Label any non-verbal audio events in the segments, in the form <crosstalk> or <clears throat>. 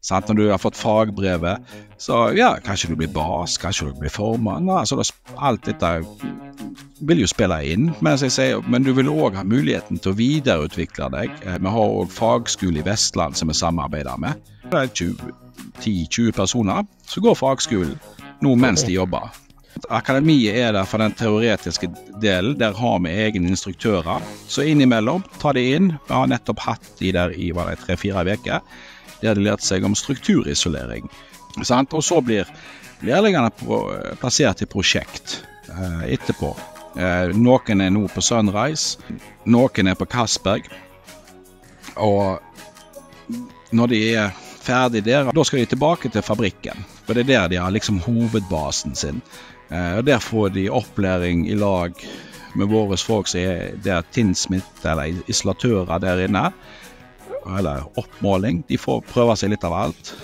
Sant? Når du har fått fagbrevet, så ja, kanskje du blir bas, kanskje du blir formann. Altså, alt dette vil jo spille inn, men, sier, men du vil òg ha muligheten til å videreutvikle deg. Eh, vi har òg fagskole i Vestland som vi samarbeider med. Det er 10-20 personer som går fagskolen nå mens de jobber. Akademiet er der for den teoretiske delen. Der har vi egne instruktører. Så innimellom, ta de inn. Vi har nettopp hatt de der i tre-fire uker. De hadde lært seg om strukturisolering. Sant? Og så blir lærlingene plassert i prosjekt eh, etterpå. Eh, noen er nå på Sunrise, noen er på Castberg. Og når de er ferdig der, da skal de tilbake til fabrikken. For det er der de har liksom hovedbasen sin. Eh, og Der får de opplæring i lag med våre folk som er der tinnsmitt eller isolatører der inne eller oppmåling. De får prøve seg litt av alt.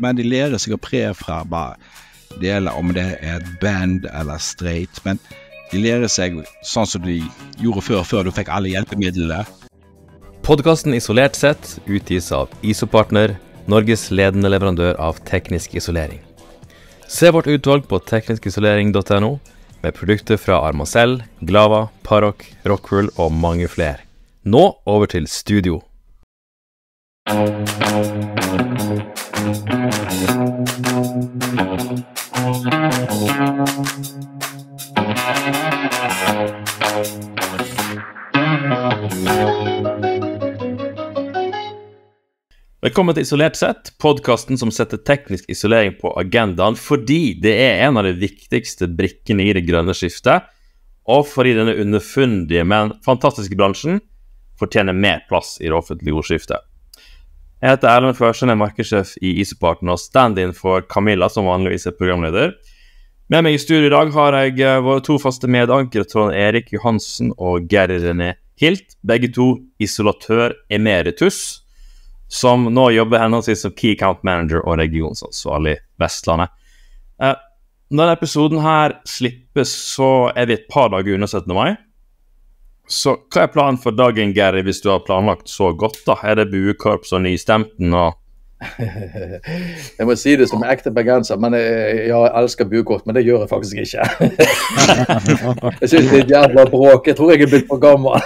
Men de lærer seg å preframme deler om det er et band eller straight. Men de lærer seg sånn som de gjorde før, før du fikk alle hjelpemidlene. Podkasten Isolert sett utgis av Isopartner, Norges ledende leverandør av teknisk isolering. Se vårt utvalg på tekniskisolering.no, med produkter fra Armacell, Glava, Parok, Rockwool og mange flere. Nå over til studio. Velkommen til Isolert sett, podkasten som setter teknisk isolering på agendaen fordi det er en av de viktigste brikkene i det grønne skiftet, og fordi denne underfundige, men fantastiske bransjen fortjener mer plass i det offentlige ordskiftet. Jeg heter Erlend Førsen, er markedssjef i Isoparten og stand-in for Camilla, som vanligvis er programleder. Med meg i studio i dag har jeg eh, våre to faste medankere, Trond Erik Johansen og Geri René Hilt. Begge to isolatør emeritus, som nå jobber henholdsvis som Key Account Manager og regionsansvarlig Vestlandet. Eh, når denne episoden her slippes, så er vi et par dager unna 17. mai. Så hva er planen for dagen, Gary, hvis du har planlagt så godt? da? Er det buekorps og nystemten og <laughs> Jeg må si det som ekte bergenser, men jeg, jeg elsker buekort, men det gjør jeg faktisk ikke. <laughs> jeg syns det er et jævla bråk. Jeg tror jeg er blitt for gammel.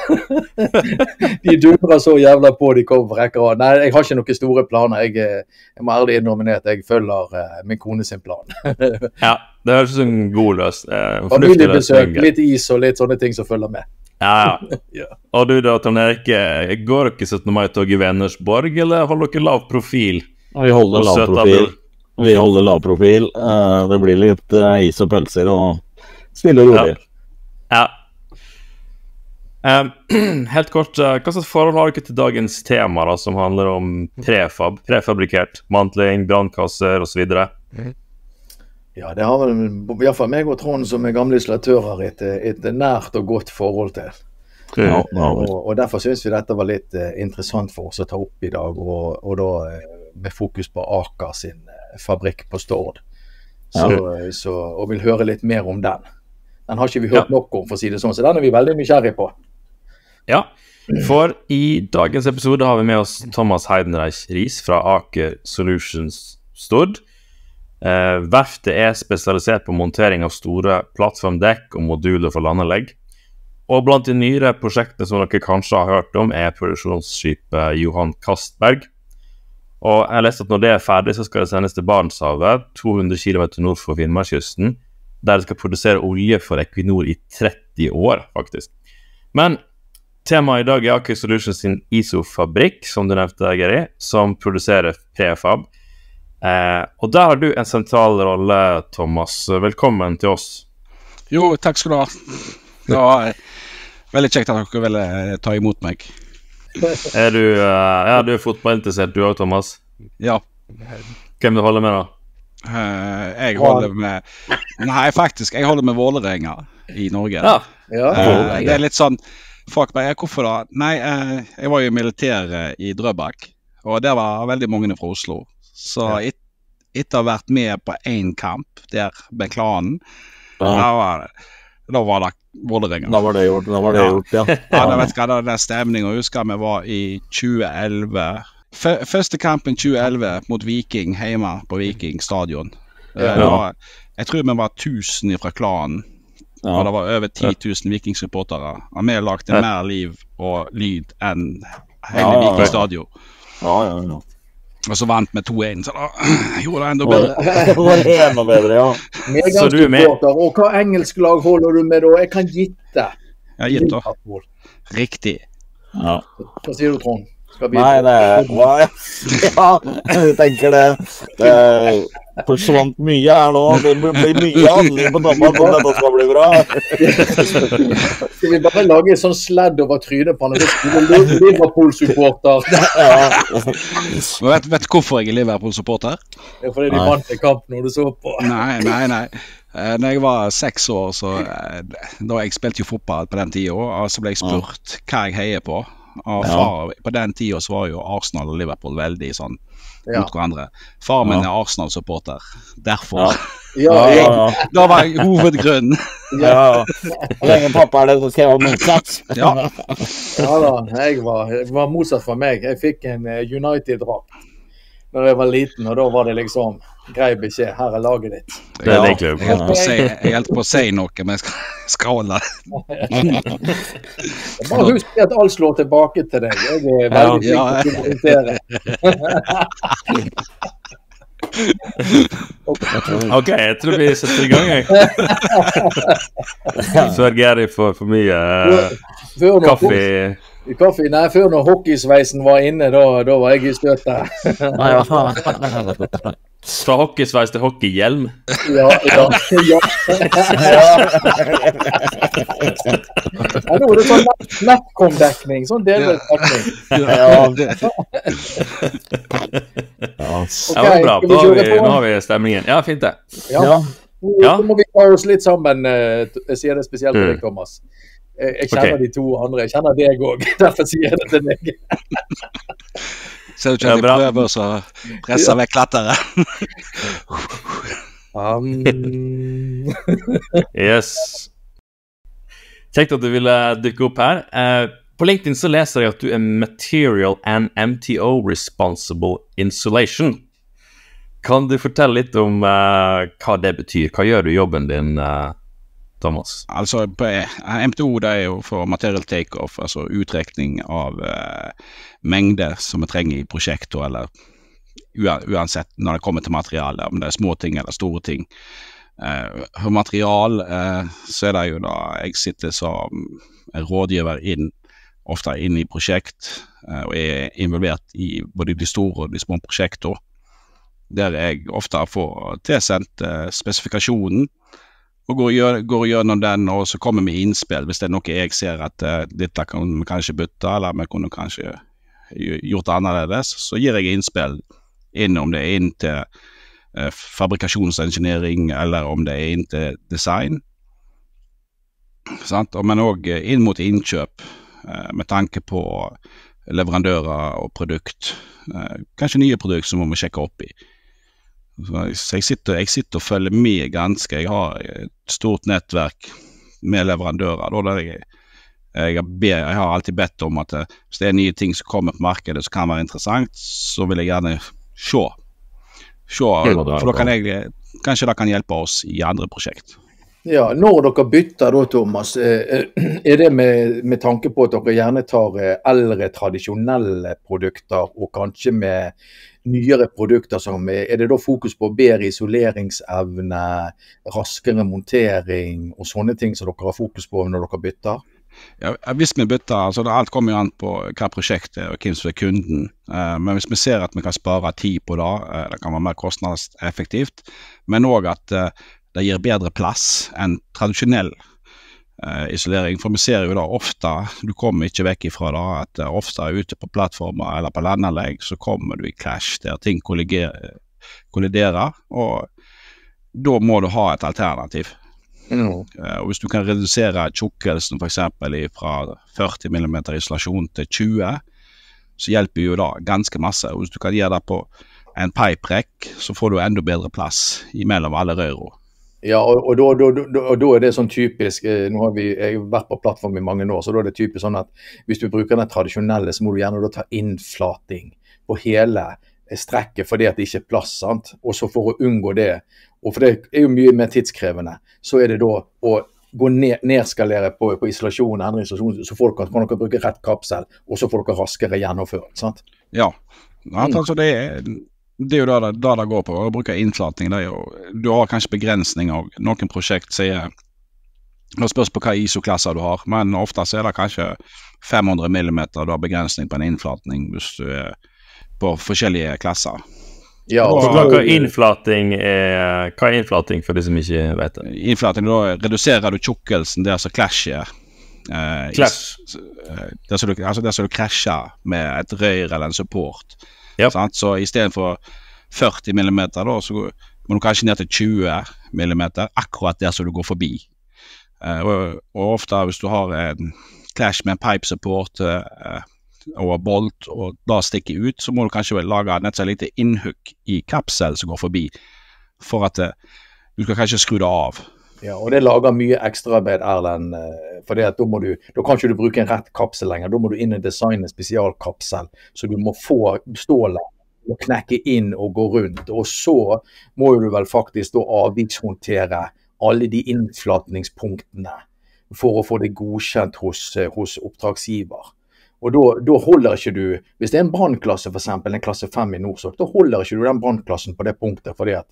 <laughs> de dundrer så jævla på de kommer på rekke Nei, jeg har ikke noen store planer. Jeg, jeg må ærlig innrømme at jeg følger uh, min kone sin plan. ja, det høres ut som en god løsning. Familiebesøk, litt is og litt sånne ting som følger med. Ja, <laughs> ja. Og du da, Tom Erik. Går dere 17. mai-tog i Vennersborg, eller holder dere lav profil? Vi holder lav profil. Vi holder lav profil. Uh, det blir litt uh, is og pølser og stille og rolig. Ja. ja. <clears throat> Helt kort, hva slags forhold har dere til dagens tema, da, som handler om prefab? Prefabrikert mantling, brannkasser osv.? Ja, det har vel iallfall meg og Trond som er gamle isolatører, et, et nært og godt forhold til. Ja, og, og, Derfor syns vi dette var litt uh, interessant for oss å ta opp i dag, og, og da uh, med fokus på Aker sin uh, fabrikk på Stord. Så, ja. så, og vil høre litt mer om den. Den har ikke vi hørt ja. nok om, for å si det sånn, så den er vi veldig nysgjerrig på. Ja, for i dagens episode har vi med oss Thomas Heidenreich Riis fra Aker Solutions Stord. Eh, verftet er spesialisert på montering av store plattformdekk og moduler for landanlegg. Og blant de nyere prosjektene som dere kanskje har hørt om, er produksjonsskipet Johan Castberg. Og jeg har lest at når det er ferdig, så skal det sendes til Barentshavet, 200 km nord for Finnmarkskysten, der det skal produsere olje for Equinor i 30 år, faktisk. Men temaet i dag er Aker Solutions sin ISO-fabrikk, som du nevnte, Geri, som produserer prefab. Eh, og der har du en sentral rolle, Thomas. Velkommen til oss. Jo, takk skal du ha. Det var veldig kjekt at dere ville ta imot meg. Er du, uh, ja, du er fotballinteressert du òg, Thomas? Ja. Hvem du holder med, da? Uh, jeg holder med Nei, faktisk. Jeg holder med Vålerenga i Norge. Ja. ja. Uh, det er litt sånn Folk bare Hvorfor da? Nei, jeg var jo i militæret i Drøbak, og der var veldig mange fra Oslo. Så et, etter å ha vært med på én kamp der med klanen, ja. da var det da var det Vålerenga. Da var det gjort, da var det ja. gjort, ja. <laughs> ja, da vet jeg, da, den stemninga husker vi var i 2011. Første kampen 2011 mot Viking hjemme på Viking stadion. Ja. Jeg tror vi var 1000 fra klanen. Ja. Og det var over 10 000 vikingsupportere. Og vi har lagd mer liv og lyd enn hele ja, Viking stadion. Ja, ja, ja. Og så vant vi 2-1, så da <clears throat> gjorde det enda bedre. <laughs> det enda bedre, ja. <laughs> Så du er med. Og hva engelsk lag holder du med da? Jeg kan gitte. Ja, gitt da. Riktig. Ja. Hva sier du, Trond? Nei, det er <laughs> Ja, jeg tenker det. Det forsvant mye her nå. Det blir mye handling på toppen om dette skal bli bra. Skal vi bare lage en sånn sledd over trynet på han Liverpool-supporter? <laughs> vet, vet du hvorfor jeg er Liverpool-supporter? Det er fordi de vant en kamp når du så på. Nei, nei, nei. Eh, når jeg var seks år, så eh, da Jeg spilte jo fotball på den tida, og så ble jeg spurt hva jeg heier på. Og far, På den tida så var jo Arsenal og Liverpool veldig sånn ja. mot hverandre. Far min er Arsenal-supporter. Derfor. <laughs> Ja. Ja, da var jeg hovedgrunnen. ja. Hvor lenge pappa er det som skrev motsatt? ja. ja da, jeg var, jeg var motsatt for meg. Jeg fikk en eh, Da jeg var liten, og da var det liksom grei beskjed. Her er laget ditt. Det er det jeg holdt på å si, jeg holdt på å si noe, men jeg skal, skal holde det. Bare husk at alt slår tilbake til deg. Jeg er veldig flink til å kommentere. OK, jeg tror vi setter i gang, jeg. <laughs> Før Gary får for mye uh, kaffe. Kaffe, nei, Før når hockeysveisen var inne, da, da var jeg i støtet. <laughs> Fra hockeysveis til hockeyhjelm? Ja, ja. ja. ja nå er det sånn Netcom-dekning. Sånn delvis dekning. Ja. Okay, ja, bra. Da har vi, nå har vi stemningen. Ja, fint det. Ja. Nå må vi ta oss litt sammen. Eh, jeg sier det spesielt til deg, mm. Thomas. Jeg kjenner okay. de to andre. Jeg kjenner deg òg. <laughs> Derfor sier jeg det til deg. <laughs> Ser du ikke at de prøver å presse vekk klatteret? <laughs> um. yes. Kjekt at du ville dukke opp her. Uh, på LinkedIn så leser jeg at du er Material and MTO Responsible Insulation. Kan du fortelle litt om uh, hva det betyr? Hva gjør du i jobben din? Uh, Thomas? Altså, MTO det er jo for material takeoff, altså utrekning av uh, mengder som vi trenger i prosjekter, eller uansett når det kommer til materiale, om det er små ting eller store ting. Uh, for material uh, så er det jo da jeg sitter som rådgiver inn, ofte inn i prosjekt, uh, og er involvert i både de store og de små prosjektene. Der jeg ofte får tilsendt spesifikasjonen og går, går gjennom den og så kommer med innspill hvis det er noe jeg ser at uh, dette kan vi kanskje bytte, eller vi kunne kanskje gjort det annerledes. Så gir jeg innspill inn om det er inn til uh, fabrikasjonsengineering, eller om det er inn til design. Sant? Men òg inn mot innkjøp, uh, med tanke på leverandører og produkt. kanskje nye produkt som må vi sjekke opp i. Så jeg sitter, jeg sitter, og følger med ganske. Jeg har et stort nettverk med leverandører. Da, der jeg, jeg, be, jeg, har alltid bedt om at eh, hvis det er nye ting som kommer på markedet som kan være interessant, så vil jeg gjerne se. se for da kan jeg, kanskje det kan hjelpe oss i andre prosjekt. Ja, Når dere bytter da, Thomas, eh, er det med, med, tanke på at dere gjerne tar eh, eldre, tradisjonelle produkter og kanskje med nyere produkter som Er det da fokus på bedre isoleringsevne, raskere montering og sånne ting som dere har fokus på når dere bytter? Ja, hvis vi bytter, altså Alt kommer jo an på hva prosjektet er og hvem som er kunden. Men hvis vi ser at vi kan spare tid på det, det kan være mer kostnadseffektivt, men òg at det gir bedre plass enn tradisjonell eh, isolering. For vi ser jo da ofte, du kommer ikke vekk ifra da, at uh, ofte ute på plattformer eller på landanlegg så kommer du i clash der ting kolliderer, og da må du ha et alternativ. Mm. Eh, og Hvis du kan redusere tjukkelsen f.eks. fra 40 mm isolasjon til 20 så hjelper jo det ganske masse. Og Hvis du kan gjøre det på en piperekk, så får du enda bedre plass imellom alle rørene. Ja, og, og, da, da, da, og, da, er det sånn typisk eh, nå har vi, Jeg har vært på plattform i mange år, så da er det typisk sånn at hvis du bruker den tradisjonelle, så må du gjerne da ta innflating på hele strekket fordi at det ikke er plass. sant? Og så for å unngå det, og for det er jo mye mer tidskrevende, så er det da å gå ned, nedskalere på, på isolasjon, endre isolasjon, så folk kan, kan dere bruke rett kapsel, og så får dere raskere gjennomført. sant? Ja, ja altså det er det er jo det det, det går på. Å bruke innflating. Det er jo, du har kanskje begrensninger. Noen prosjekt sier Det spørs på hva ISO-klasser du har, men ofte så er det kanskje 500 mm du har begrensning på en innflatning hvis du er på forskjellige klasser. Ja, og, hva, hva, innflating er, hva er innflating for de som ikke vet det? Innflating, Da reduserer du tjukkelsen der som klasjer. Eh, Clash. Eh, der som du, altså du krasjer med et røyr eller en support. Yep. Sant? Så istedenfor 40 mm, da, så må du kanskje ned til 20 mm, akkurat der som du går forbi. Uh, og, og, ofte hvis du har en clash med en pipe support uh, og bolt, og da stikker ut, så må du kanskje lage et lite innhugg i kapsel som går forbi, for at uh, du skal kanskje skru det av. Ja, og det lager mye ekstraarbeid, Erlend. For da, må du, da kan ikke du bruke en rett kapsel lenger. Da må du inn og designe spesialkapsel. Så du må få stålet og knekke inn og gå rundt. Og så må du vel faktisk da avvikshåndtere alle de innflatningspunktene for å få det godkjent hos, hos oppdragsgiver. Og da, holder ikke du Hvis det er en brannklasse, f.eks. en klasse 5 i Norsok, da holder ikke du den brannklassen på det punktet fordi at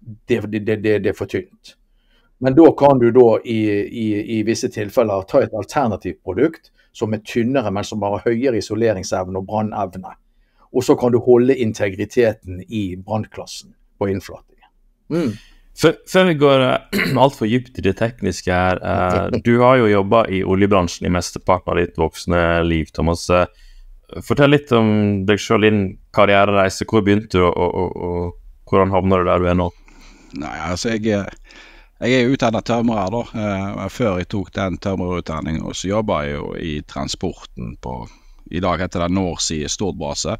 det, det, det, det er for tynt. Men da kan du da i, i, i, visse tilfeller ta et alternativt produkt som er tynnere, men som har høyere isoleringsevne og brannevne. Og så kan du holde integriteten i brannklassen på innflating. Mm. Før vi går uh, <clears throat> altfor dypt i det tekniske her. Uh, du har jo jobba i oljebransjen i mesteparten av ditt voksne liv, Thomas. Uh, fortell litt om deg sjøl, din karrierereise. Hvor begynte du, og, og, og hvordan havna du der du er nå? Nei, altså jeg, jeg er utdannet tømrer, da. Før jeg tok den tømrerutdanninga, så jobba jeg jo i transporten på I dag heter det Norsi Stordbase.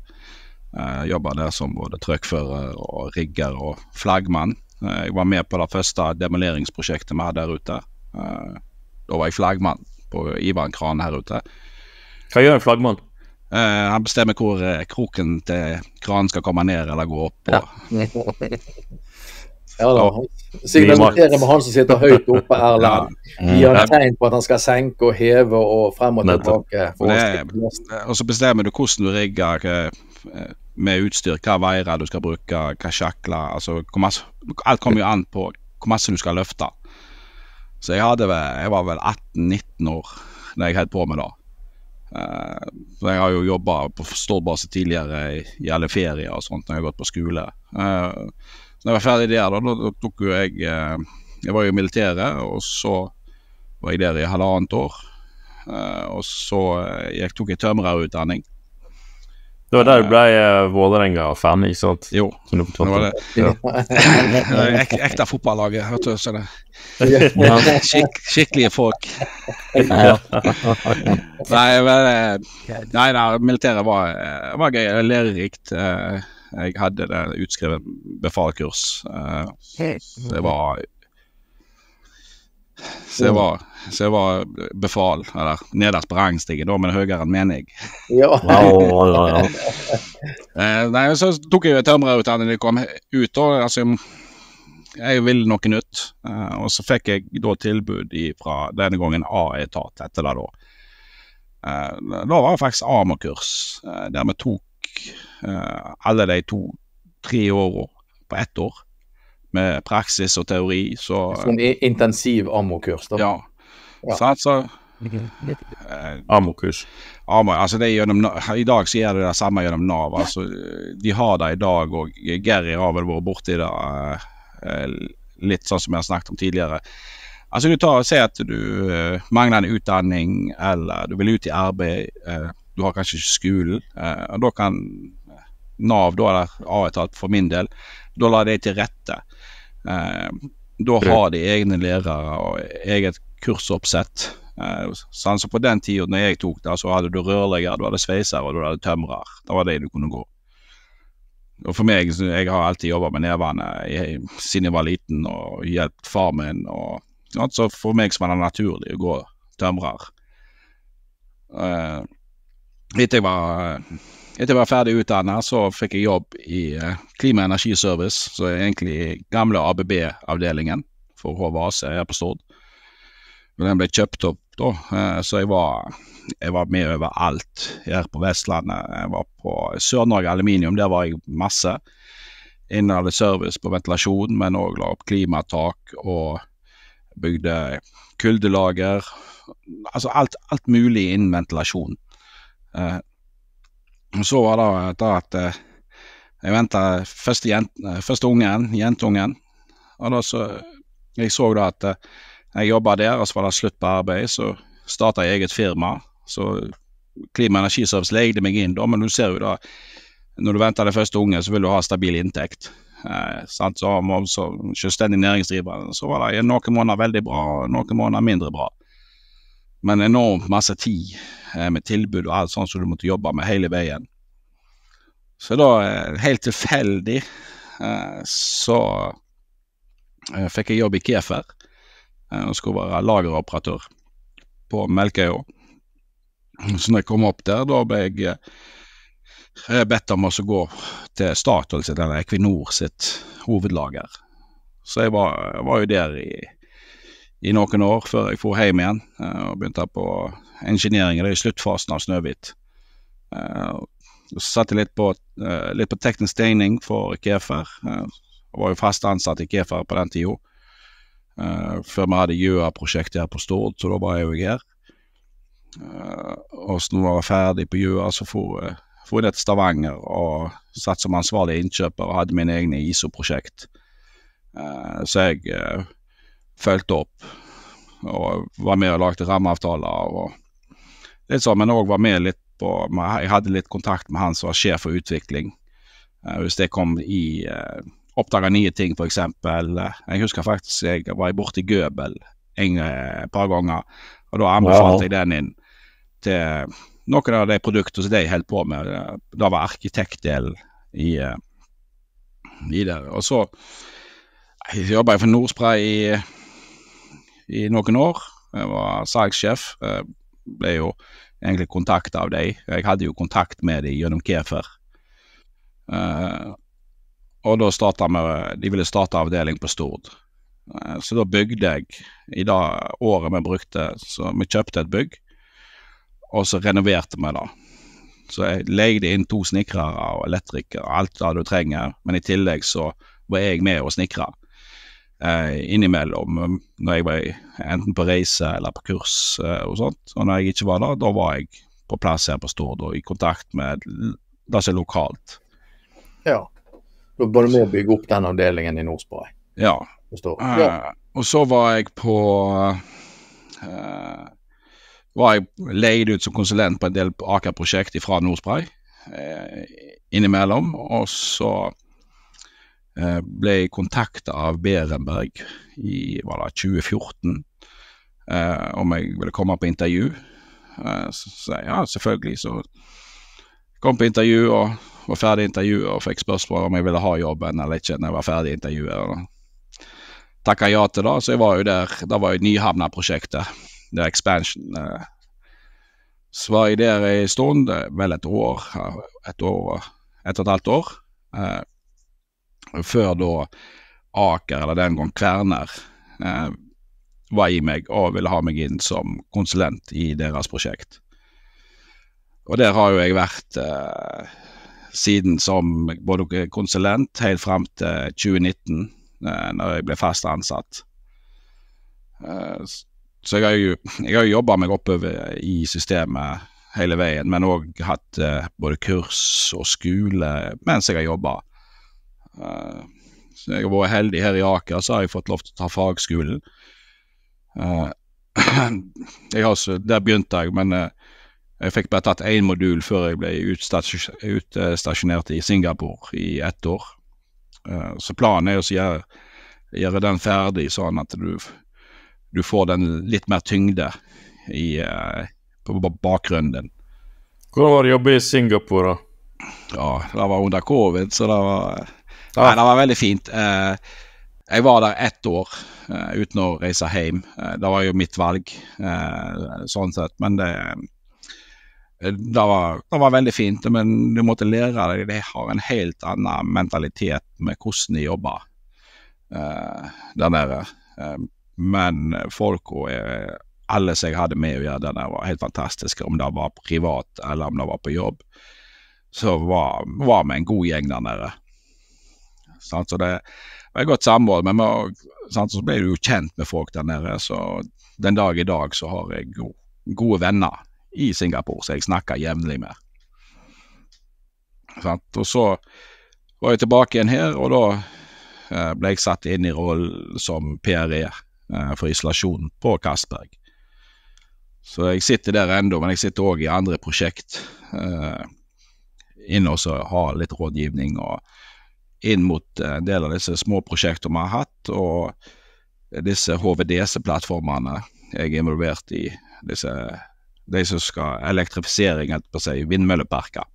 Jeg jobba der som både trøkkfører og rigger og flaggmann. Eh, jeg var med på det første demoleringsprosjektet vi hadde der ute. Eh, da var jeg flaggmann på Ivan Kran her ute. Hva gjør en flaggmann? Uh, han bestemmer hvor uh, kroken til kranen skal komme ned eller gå opp. Ja, <laughs> ja da. Signaliserer med han som sitter høyt oppe, Erlend. <laughs> Gir han tegn på at han skal senke og heve og frem og tilbake. og så bestemmer du hvordan du rigger med utstyr, hva veier du skal bruke, hva sjakler altså, Alt kommer jo an på hvor masse du skal løfte. Så jeg, hadde jeg var vel 18-19 år da jeg holdt på med det. Uh, jeg har jo jobba på Stordbase tidligere i, i, alle ferier og sånt når jeg har gått på skole. Uh, når jeg var ferdig der, da, da, tok jo jeg uh, Jeg var jo i militæret, og så var jeg der i halvannet år. og så jeg tok jeg tømrerutdanning. Det var der du ble uh, Vålerenga-fan, ikke sant? Jo, det var det. Ja. <laughs> Ek, ekte fotballaget, vet du. Så det. <laughs> Skik skikkelige folk. <laughs> nei, men, eh, nei da, militæret var, eh, var gøy. Lærerikt. Jeg hadde det utskrevet befalskurs. Det var så jeg var, så jeg var befal, eller nederst på rangstigen, da, men høyere enn menig. Ja. ja, <laughs> ja, eh, nei, så tok jeg jo tømrerutdanning da jeg kom ut. da, altså jeg ville noe nytt. Eh, og så fikk jeg da tilbud fra denne gangen A-etat etter det da. Eh, da var det faktisk AMO-kurs, eh, der vi tok eh, alle de to-tre åra på ett år med praksis og teori. Så, sånn intensiv AMO-kurs, da? Ja. ja. Så, altså, eh, AMO-kurs. Altså det er gjennom, I dag så gjør de det samme gjennom Nav. altså De har det i dag, og Gary har vel vært borti det eh, litt sånn som jeg har snakket om tidligere. Altså Du tar og sier at du uh, mangler en utdanning, eller du vil ut i arbeid. Uh, du har kanskje ikke skolen. Uh, og Da kan Nav, da, eller A-etat for min del, da la de til rette. Eh, da har de egne lærere og eget kursoppsett. Eh, sånn, så på den tida når jeg tok det, så hadde du rørlegger, du hadde sveiser og du hadde tømrer. Det var det du kunne gå. Og for meg, Jeg har alltid jobba med nevene siden jeg var liten og hjulpet far min. og Så for meg så var det naturlig å gå tømrer. Uh, litt jeg var etter jeg var ferdig utdannet, så fikk jeg jobb i Klima- og energiservice, så er egentlig gamle ABB-avdelingen for HVAC her på Stord. Men den ble kjøpt opp da, så jeg var, jeg var med overalt her på Vestlandet. Jeg var på Sør-Norge Aluminium, der var jeg masse. Innen service på ventilasjon, men òg la opp klimatak og bygde kuldelager. Altså alt, alt mulig innen ventilasjon. Så var det da at eh, jeg venta første, første, ungen, jentungen. Og da så Jeg så da at eh, jeg jobba der, og så var det slutt på arbeid. Så starta jeg eget firma. Så Klima- og energiservice leide meg inn da, men du ser jo da når du venter det første unge, så vil du ha stabil inntekt. Eh, sant? Så som selvstendig næringsdrivende så var det noen måneder veldig bra, og noen måneder mindre bra. Men enormt masse tid eh, med tilbud og alt sånt som du måtte jobbe med hele veien. Så da, eh, helt tilfeldig, eh, så fikk jeg jobb i Kefer. Jeg skulle være lageroperatør på Melkøya. Så når jeg kom opp der, da ble jeg bedt om å gå til Statoil sitt, eller Equinor sitt hovedlager. Så jeg var, var jo der i, i, noen år før jeg for hjem igjen eh, og begynte på engineering. Er i sluttfasen av Snøhvit. Så satt jeg litt på, uh, litt på teknisk steining for Kefer. Jeg var jo fast ansatt i Kefer på den tida. Før vi hadde Gjøa-prosjektet her på Stord, så da var jeg jo her. og når jeg var ferdig på Gjøa, så for jeg for ned til Stavanger og satt som ansvarlig innkjøper og hadde mine egne ISO-prosjekt. Så jeg fulgte opp og var med og lagde rammeavtaler og litt sånn, men òg var med litt på Jeg hadde litt kontakt med han som var sjef for utvikling. Hvis det kom i Oppdaga nye ting, f.eks. jeg husker faktisk jeg var borti Gøbel en par ganger, og da anbefalte jeg den inn til noen av de produktene som de holdt på med. Da var arkitektdelen i, eh, i det. Og så jobba jeg for Nordspray i, i, noen år. Jeg var salgssjef. Ble jo egentlig kontakta av dem. Jeg hadde jo kontakt med dem gjennom Kefer. Uh, og da starta vi De ville starte avdeling på Stord. Uh, så da bygde jeg I det året vi brukte Så vi kjøpte et bygg og så renoverte vi det. Så jeg leide inn to snekrere og elektrikere, alt det du trenger, men i tillegg så var jeg med og snekra. Eh, innimellom um, når jeg var enten på reise eller på kurs eh, og sånt. Og når jeg ikke var der, da var jeg på plass her på Stord og i kontakt med det som er lokalt. Ja. Da var du med å bygge opp den avdelingen i Nordspray? Ja. ja. Eh, og så var jeg på eh, var jeg leid ut som konsulent på en del Aker-prosjekt fra Nordspray eh, innimellom. Og så ble jeg kontakta av Berenberg i var det 2014 eh, om jeg ville komme på intervju. Eh, så sa jeg ja, selvfølgelig. Så kom på intervju og var ferdig intervjuet og fikk spørsmål om jeg ville ha jobben eller ikke når jeg var ferdig intervjuet. Takka ja til det, så jeg var jo der. Da var jo Nyhavna-prosjektet det er expansion. Eh, så var jeg der en stund, eh, vel et år, et år, et og et halvt år. Eh, før da Aker, eller den gang Kverner, var i meg og ville ha meg inn som konsulent i deres prosjekt. Og der har jo jeg vært eh, siden som både konsulent helt frem til 2019, eh, når jeg ble fast ansatt. Eh, så jeg har jo, jeg jobba meg oppover i systemet hele veien, men òg hatt eh, både kurs og skole mens jeg har jobba. Eh, så jeg har vært heldig her i Aker, så har jeg fått lov til å ta fagskolen. <clears throat> jeg har, der begynte jeg, men jeg fikk bare tatt én modul før jeg ble utstasjonert i Singapore i ett år. så planen er å gjøre, gjøre den ferdig, sånn at du du får den litt mer tyngde i, på bakgrunnen din. Hvordan var det å jobbe i Singapore, da? Ja, det var under covid, så det var, ja. nei, det var veldig fint. Uh, jeg var der ett år uh, uten å reise hjem. det var jo mitt valg, sånn sett. Men det det var, det var, veldig fint, men du måtte lære deg De har en helt annen mentalitet med hvordan de jobber der nede. Men folka Alle som jeg hadde med å gjøre der nede, var helt fantastiske. Om det var privat eller om det var på jobb, så var vi en god gjeng der nede. Så det var et godt samhold. Men så ble du jo kjent med folk der nede, så den dag i dag så har jeg gode, gode venner i Singapore som jeg snakker jevnlig med. Og så var jeg tilbake igjen her, og da eh, ble jeg satt inn i rollen som PRE eh, for isolasjon på Castberg. Så jeg sitter der ennå, men jeg sitter òg i andre prosjekt. Eh, inne og har litt rådgivning og inn mot en del av disse små prosjektene vi har hatt, og disse HVDC-plattformene jeg er involvert i. Disse de som skal elektrifisering av si, vindmølleparker.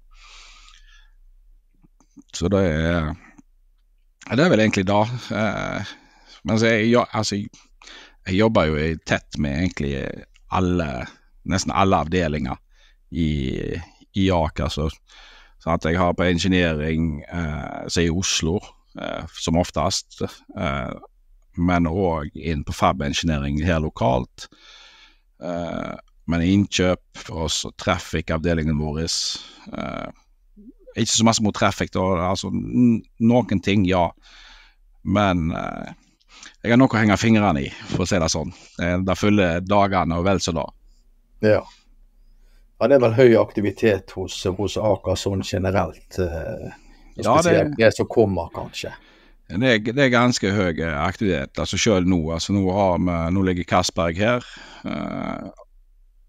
Så det er Det er vel egentlig da. Eh, men jeg, altså, jeg jobber jo tett med egentlig alle, nesten alle avdelinger i, i Aker. Så, sånn at jeg har på engineering, eh, så i Oslo, eh, som oftest. Eh, men òg inn på fab-engineering her lokalt. Eh, men innkjøp og traffic-avdelingen vår eh, Ikke så masse mot traffic, da. Altså, noen ting, ja. Men eh, jeg har noe å henge fingrene i, for å si det sånn. Det fyller dagene og vel så da. Ja. Ja. Det er vel høy aktivitet hos, hos Aker sånn generelt. Eh, ja, det, det som kommer, kanskje. Det er, det er, ganske høy aktivitet, altså selv nå. Altså, nå, har vi, nå ligger Castberg her. Uh,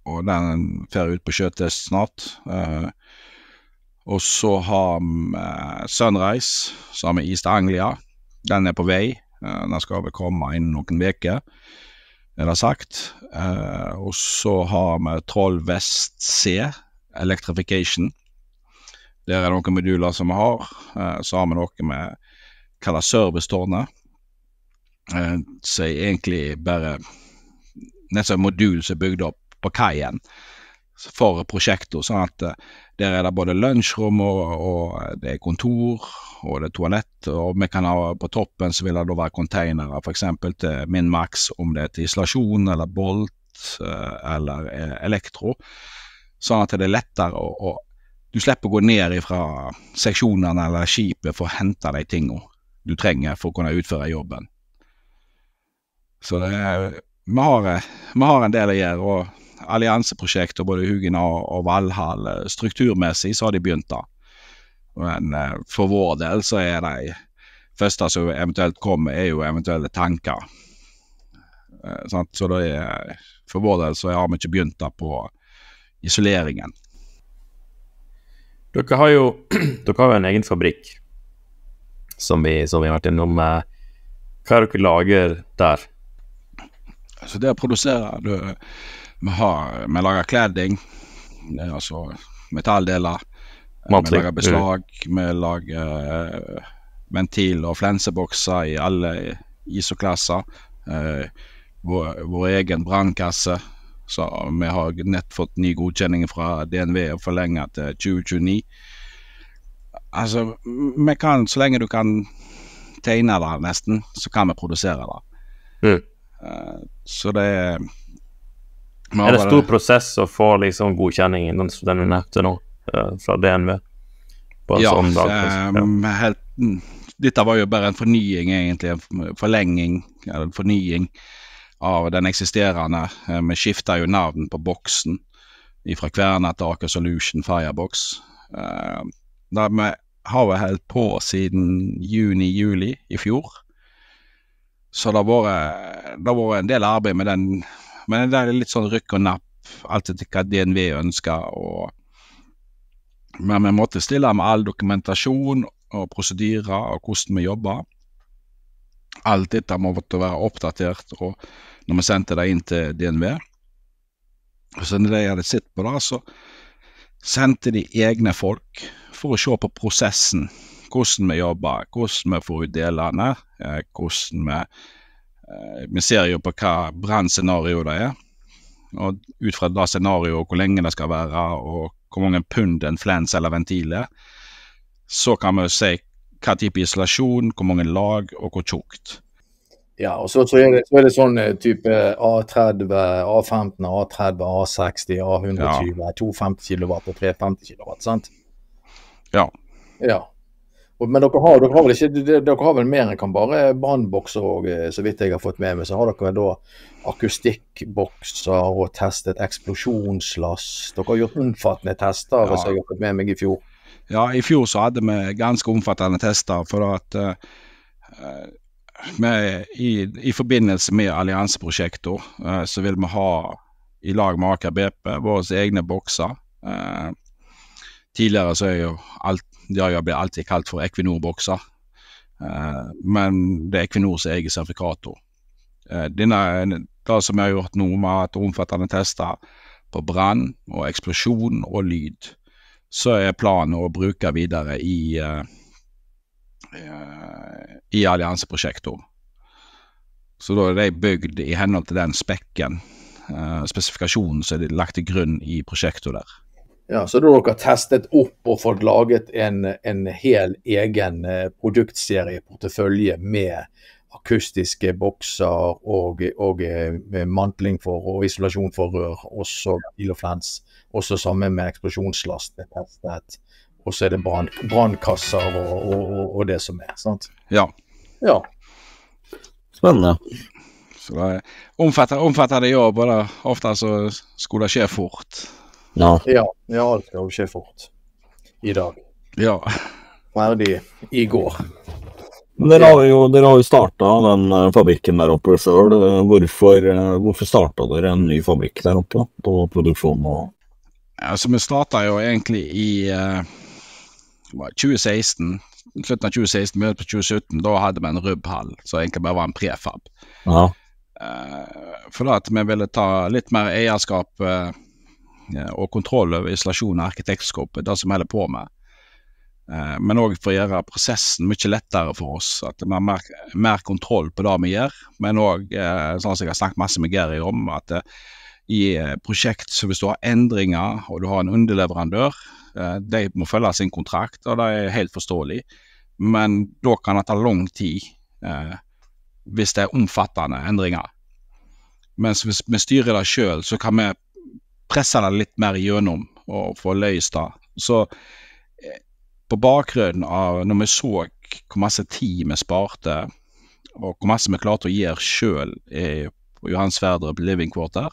og den fer ut på sjøtest snart. Uh, og så har vi Sunrise, så har vi East Anglia. Den er på vei. Den skal vel komme innen noen uker, er det sagt. Og så har vi Troll Vest C, Electrification. Der er det noen moduler som vi har. så har vi noe med kaller servicetårnet. Uh, som egentlig bare nesten en modul som er bygd opp på kaien for prosjekter. sånn at uh, der er det både lunsjrom og, og, det er kontor og det er toalett. Og vi kan ha på toppen så vil det da være containere f.eks. til Minmax, om det er til isolasjon eller Bolt uh, eller elektro. Sånn at det er lettere å, å Du slipper å gå ned fra seksjonene eller skipet for å hente de tingene du trenger for å kunne utføre jobben. Så det er, vi, har, vi har en del å gjøre. og allianseprosjekter, både Hugin og, Valhall. Strukturmessig så har de begynt da. Men eh, for vår del så er de første som eventuelt kommer, er jo eventuelle tanker. Eh, så er, for vår del så har vi ikke begynt da på isoleringen. Dere har jo, <clears throat> dere har jo en egen fabrikk som vi, som vi har vært innom. Hva er det dere lager der? Så det produserer du vi, har, vi lager kledding, altså metalldeler. Vi lager beslag, vi lager uh, ventil- og flensebokser i alle ISO-klasser. Uh, vår, vår, egen brannkasse. Så vi har nett fått ny godkjenning fra DNV og forlenget til 2029. Altså, vi kan, så lenge du kan tegne det nesten, så kan vi produsere det. Mm. Uh, så det er er det stor prosess å få liksom godkjenning innen den vi nevnte nå, uh, fra DNV? ja, sånn dag, um, helt, mm, dette var jo bare en fornying, egentlig. En forlenging, eller en fornying av den eksisterende. Uh, vi skifta jo navn på boksen fra Kverna til Aker Solution Firebox. Da vi har vi holdt på siden juni-juli i fjor. Så det har vært en del arbeid med den men det er litt sånn rykk og napp, alt etter hva DNV ønsker. Og, men vi måtte stille med all dokumentasjon og prosedyrer og hvordan vi jobber. Alt dette måtte være oppdatert og når vi sendte det inn til DNV. Så når de hadde sett på det, så sendte de egne folk for å se på prosessen. Hvordan vi jobber, hvordan vi får ut delene, eh, hvordan vi vi ser jo på hva brannscenario det er. Og ut fra det scenarioet hvor lenge det skal være, og hvor mange pund en flens eller ventil er. Så kan vi si hva type isolasjon, hvor mange lag og hvor tjukt. Ja, og så, så, er det, så, er det, sånn eh, type A30, A15, A30, A60, A120, ja. 250 kW og 350 kW, sant? Ja. ja. Men dere har, dere, har vel ikke, dere har vel mer enn kan bare brannbokser òg, eh, så vidt jeg har fått med meg. Så har dere da akustikkbokser og testet eksplosjonslast. Dere har gjort omfattende tester, ja. som jeg har fått med meg i fjor. Ja, i fjor så hadde vi ganske omfattende tester. for at uh, med, i, i, forbindelse med allianseprosjekter eh, så vil vi ha i lag med Aker BP våre egne bokser. Eh, tidligere så er jo alt, jo blitt alltid kalt for Equinor-bokser. Eh, men det er Equinor som eier sertifikater. Eh, det som jeg har gjort nå, med at omfattende tester på brann og eksplosjon og lyd, så er planen å bruke videre i eh, i allianseprosjekter. Så da er de bygd i henhold til den spekken, spesifikasjonen som er lagt til grunn i prosjektet der. Ja, Så da har dere testet opp og fått laget en, en hel egen produktserie, produktserieportefølje med akustiske bokser og, og uh, mantling for og isolasjon for rør, også iloflens. Også sammen med eksplosjonslast er testet og så er det brannkasser og, og, og, det som er. sant? Ja. ja. Spennende. Så det omfatter, omfatter det jobb, og ofte så skulle det skje fort. Ja. ja, ja alt skal jo skje fort i dag. Ja. Ferdig i går. Men dere har jo, dere jo starta den eh, fabrikken der oppe sjøl. Hvorfor, eh, hvorfor starta dere en ny fabrikk der oppe på produksjon? Og... Altså, vi starta jo egentlig i uh, 2016, slutten av 2016, møtet på 2017, da hadde vi en rubbhall som egentlig bare var en prefab. Ja. Uh, for at vi ville ta litt mer eierskap uh, og kontroll over isolasjon og arkitektskap, det som vi holder på med. Uh, men òg for å gjøre prosessen mye lettere for oss. At vi har mer, mer kontroll på det vi gjør. Men òg, sånn som jeg har snakket masse med Geri om, at i prosjekt så hvis du har endringer og du har en underleverandør, Eh, de må følge sin kontrakt, og det er helt forståelig. Men da kan det ta lang tid eh, hvis det er omfattende endringer. Mens hvis vi styrer det sjøl, så kan vi presse det litt mer gjennom og få løst det. Så eh, på bakgrunn av når vi så hvor masse tid vi sparte, og hvor masse vi klarte å gjøre sjøl på Johan Sverdrup Living Quarter,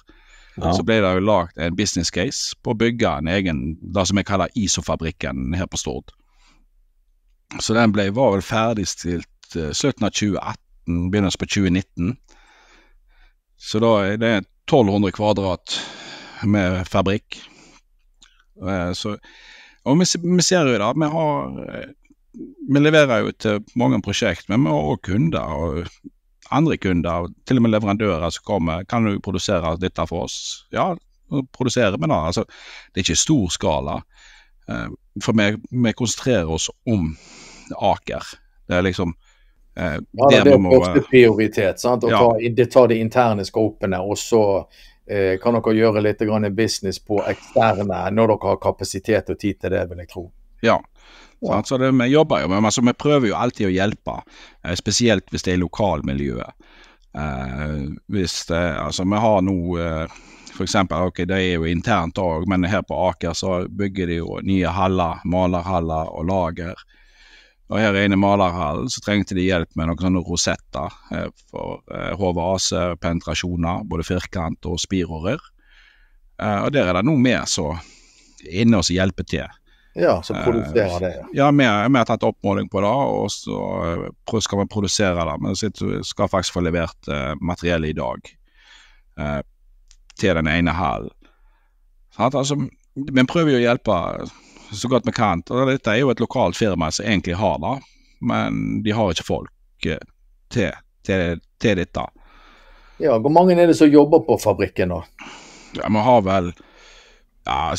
ja. Så ble det jo lagd en business case på å bygge en egen, det som vi kaller ISO-fabrikken her på Stord. Så den ble, var vel ferdigstilt uh, slutten av 2018, begynnelsen på 2019. Så da er det 1200 kvadrat med fabrikk. Uh, så, og vi, vi, ser jo da, vi har uh, Vi leverer jo til mange prosjekt, men vi har òg kunder. og andre kunder, til og med leverandører som kommer. Kan du produsere dette for oss? Ja, produserer men det. altså, det er ikke stor skala. Uh, for vi, vi, konsentrerer oss om Aker. Det er liksom eh, ja, det, det er første prioritet. sant? Å ja. ta, ta, de interne skopene, og så kan dere gjøre litt business på eksterne når dere har kapasitet og tid til det, vil jeg tro. Ja. Så det, vi jobber jo med, altså, vi prøver jo alltid å hjelpe, eh, spesielt hvis det er lokalmiljøet. Eh, hvis det, altså Vi har nå eh, f.eks. ok, det er jo internt òg, men her på Aker så bygger de jo nye haller, malerhaller og lager. Og her inne i malerhallen så trengte de hjelp med noen sånne rosetter eh, for eh, HVAC-penetrasjoner, både firkant og spirorør. Eh, og der er det nå vi som inne og hjelper til. Ja, så produserer det. Ja, vi, vi, har tatt oppmåling på det, og så eh, skal vi produsere det. Men vi skal faktisk få levert materiellet i dag til den ene hallen. Altså, vi prøver jo å hjelpe så godt vi kan. og Dette er jo et lokalt firma som egentlig har det, men de har ikke folk uh, til, til, til, dette. Ja, Hvor mange er det som jobber på fabrikken nå? Ja, Vi har vel ja,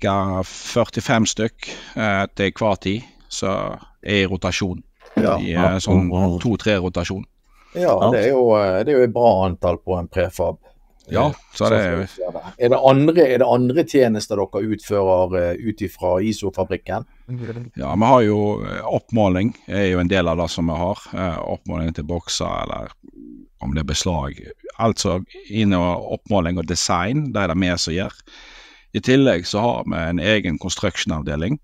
ca. 45 stykk eh, til hver tid, så er i rotasjon. Ja. I eh, sånn to-tre rotasjon. Ja, det er, jo, eh, det er jo et bra antall på en prefab. Ja, så det er er det, andre, er det andre tjenester dere utfører uh, ut ifra ISO-fabrikken? Ja, vi har jo oppmåling, er jo en del av det som vi har. Uh, oppmåling til bokser, eller om det er beslag. Altså innover oppmåling og design, det er det vi som gjør. I tillegg så har vi en egen construction-avdeling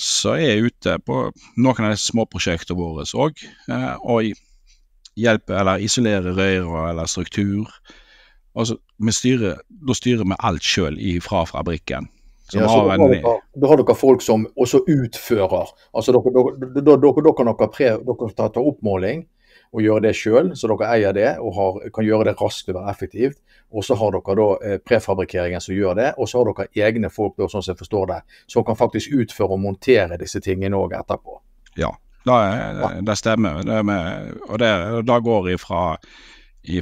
Så jeg er ute på noen av de småprosjektene våre òg, og hjelper eller isolerer røyrer eller struktur Altså, vi styrer, Da styrer vi alt sjøl fra fabrikken. Ja, så da, har dere, da har dere folk som også utfører. altså dere, Da, dere kan dere, pre, dere ta, ta oppmåling og gjøre det sjøl, så dere eier det og har, kan gjøre det raskt og være effektivt. Og så har dere da eh, prefabrikkeringen som gjør det, og så har dere egne folk da, sånn som jeg forstår det, som kan faktisk utføre og montere disse tingene òg etterpå. Ja, det, det stemmer. Det med, og det, da går ifra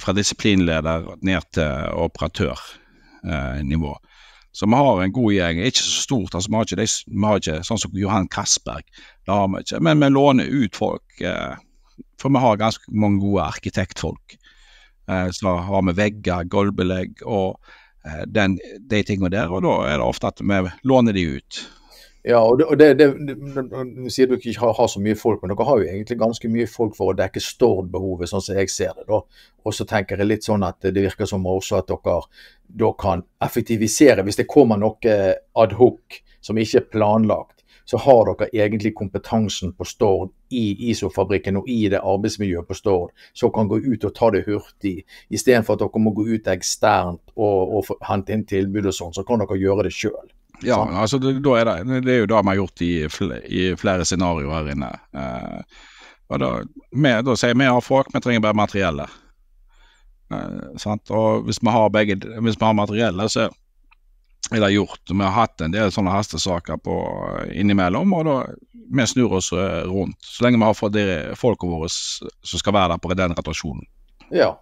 fra disiplinleder ned til operatørnivå. Så vi har en god gjeng. Ikke så stort, altså vi har ikke, de, vi har ikke sånn som Johan Castberg, det. Men vi låner ut folk, eh, for vi har ganske mange gode arkitektfolk. Eh, så har vi vegger, gulvbelegg og eh, den, de tingene der. Og da er det ofte at vi låner de ut. Ja, og det, og det, det, det sier du ikke har, har, så mye folk, men dere har jo egentlig ganske mye folk for å dekke Stord-behovet, sånn som jeg ser det. da. Og så tenker jeg litt sånn at det virker som også at dere da kan effektivisere. Hvis det kommer noe ad hoc som ikke er planlagt, så har dere egentlig kompetansen på Stord i ISO-fabrikken og i det arbeidsmiljøet på Stord, som kan gå ut og ta det hurtig. Istedenfor at dere må gå ut eksternt og, og hente inn tilbud og sånn, så kan dere gjøre det sjøl. Ja, sånn. altså det, er det, det, er jo det vi har gjort i, i flere scenarioer her inne. Eh, og da, vi, da sier vi har folk, vi trenger bare materiellet. Eh, og hvis vi har begge, hvis vi har materiellet, så er det gjort. Vi har hatt en del sånne hastesaker på innimellom, og da vi snur oss eh, rundt. Så lenge vi har fått folka våre som skal være der på den retasjonen. Ja,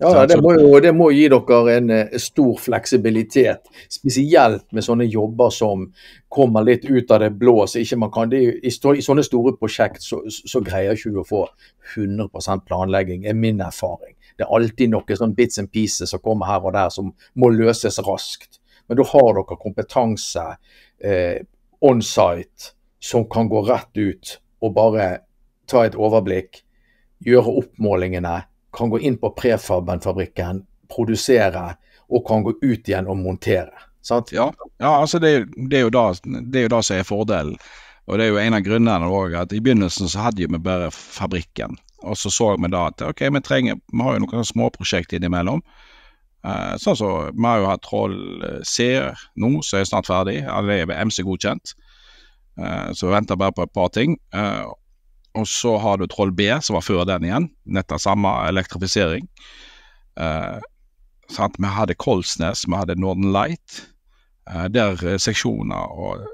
ja, det må jo det må gi dere en, eh, stor fleksibilitet. Spesielt med sånne jobber som kommer litt ut av det blå. Så ikke man kan, det, i, sånne store prosjekt så, så greier ikke du å få 100 planlegging, er min erfaring. Det er alltid noen sånn bits and pieces som kommer her og der som må løses raskt. Men da har dere kompetanse eh, on site som kan gå rett ut og bare ta et overblikk, gjøre oppmålingene kan gå inn på prefaben-fabrikken, produsere og kan gå ut igjen og montere. Sant? Ja, ja altså det, det, er da, det er jo da, som er fordelen. Og det er jo en av grunnene òg at i begynnelsen så hadde vi bare fabrikken. Og så så vi da at ok, vi trenger, vi har jo noen småprosjekt innimellom. Uh, sånn så, Vi har jo hatt Troll C nå, som er snart ferdig. Alle er MC-godkjent. Uh, så vi venter bare på et par ting. Uh, og så har du Troll B, som var før den igjen. Nettopp samme elektrifisering. Eh, vi hadde Kolsnes, vi hadde Northern Light. Eh, der seksjoner og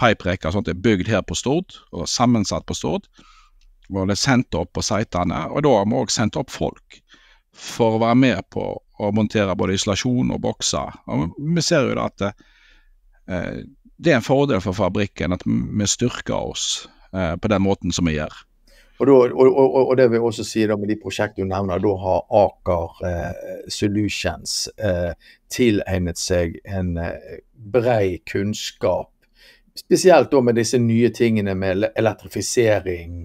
piperekker sånt er bygd her på Stord, og sammensatt på Stord. Og det er sendt opp på sitene. Og da har vi òg sendt opp folk for å være med på å montere både isolasjon og bokser. Og vi ser jo da at eh, det er en fordel for fabrikken at vi styrker oss Eh, på den måten som vi gjør. Og, da, og, og, og, det vil jeg også si da med de prosjektene du nevner, da har Aker eh, Solutions eh, tilegnet seg en eh, brei kunnskap. Spesielt da med disse nye tingene med elektrifisering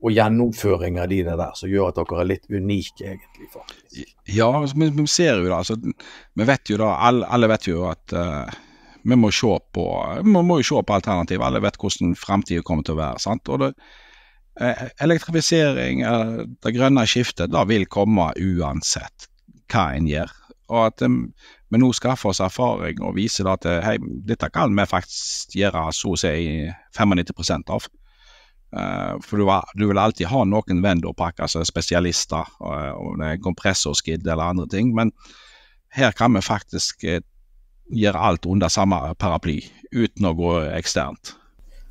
og gjennomføring av de der, som gjør at dere er litt unike, egentlig. faktisk. Ja, altså, vi, vi, ser jo da, altså, vi vet jo da, alle, alle vet jo at uh, vi må jo se på alternativ. Alle vet hvordan fremtiden kommer til å være. sant? Og det, eh, elektrifisering, det grønne skiftet, det vil komme uansett hva en gjør. Og at um, vi nå skaffer oss erfaring og viser at eh, hei, dette kan vi faktisk gjøre så å si 95% av. For du, du, vil alltid ha noen vendorpakker som er spesialister, og det er kompressorskidd eller andre ting. Men her kan vi faktisk gjør alt under samme paraply, uten å gå eksternt.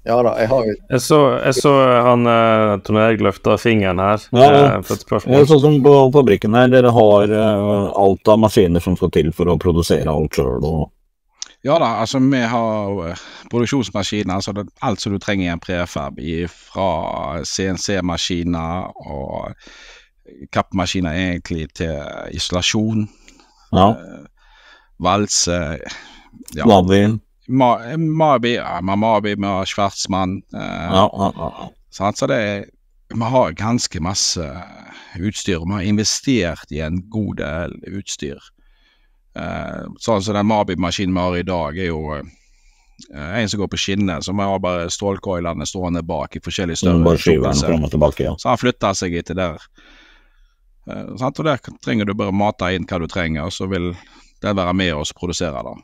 Ja da, jeg har jo Jeg så, jeg så han eh, Trond Erik løfta fingeren her ja, uh, for et spørsmål. Sånn som på fabrikken her, dere har eh, alt av maskiner som skal til for å produsere alt sjøl og ja da, altså vi har uh, produksjonsmaskiner, altså det, alt som du trenger i en prefab. Fra CNC-maskiner og kappmaskiner egentlig til isolasjon Ja. Valse ja. Mabi. Ma, Mabi, ja, Mabi med Schwartzmann. ja, ja, ja. Så det er vi har ganske masse utstyr. Vi har investert i en god del utstyr. Eh, sånn som den Mabi-maskinen vi har i dag, er jo eh, en som går på skinner, vi har bare stålcoilene stående bak i forskjellige størrelser. Ja. Så han flytter seg etter der. Uh, og Der trenger du bare mate inn hva du trenger, og så vil den være med oss og produsere det.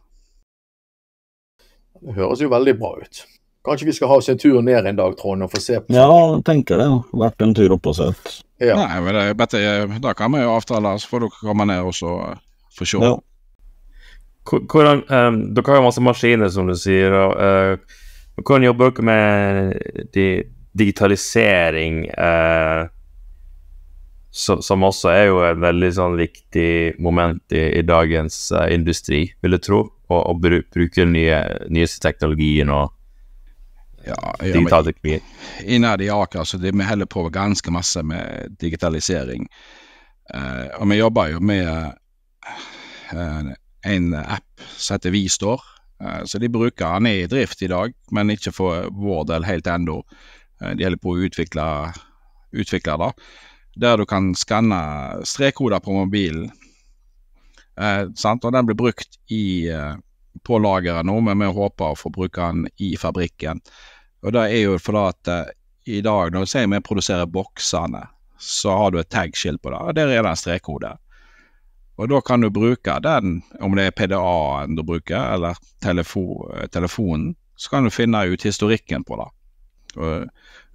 Det høres jo veldig bra ut. Kanskje vi skal ha oss en tur ned en dag, Trond, og få se på Ja, tenker det. Vært en tur opp og sett. Ja. Nei, men det, Bette, Da kan vi jo avtale, så får dere komme ned og så få se. Ja. Hvordan, um, dere har jo masse maskiner, som du sier. og uh, Hvordan jobber dere med digitalisering, uh, som, som, også er jo et veldig sånn viktig moment i, i dagens uh, industri, vil jeg tro? Å bruke nye, nyeste teknologien og ja, digital teknologi? Innad i Aker så det, vi holder på ganske masse med digitalisering. Uh, og vi jobber jo med uh, en app som heter Vistår. Uh, så de bruker den er i drift i dag, men ikke for vår del helt ennå. de holder på å utvikle, utvikle det. Der du kan skanne strekkoder på mobilen. og den blir brukt i på lageret nå, men vi håper å få bruke den i fabrikken. Og det er jo fordi at eh, i dag, når vi produserer boksene, så har du et tag-skilt på det, og der er det en strekkode. Og da kan du bruke den, om det er PDA-en du bruker, eller telefo telefonen, så kan du finne ut historikken på det.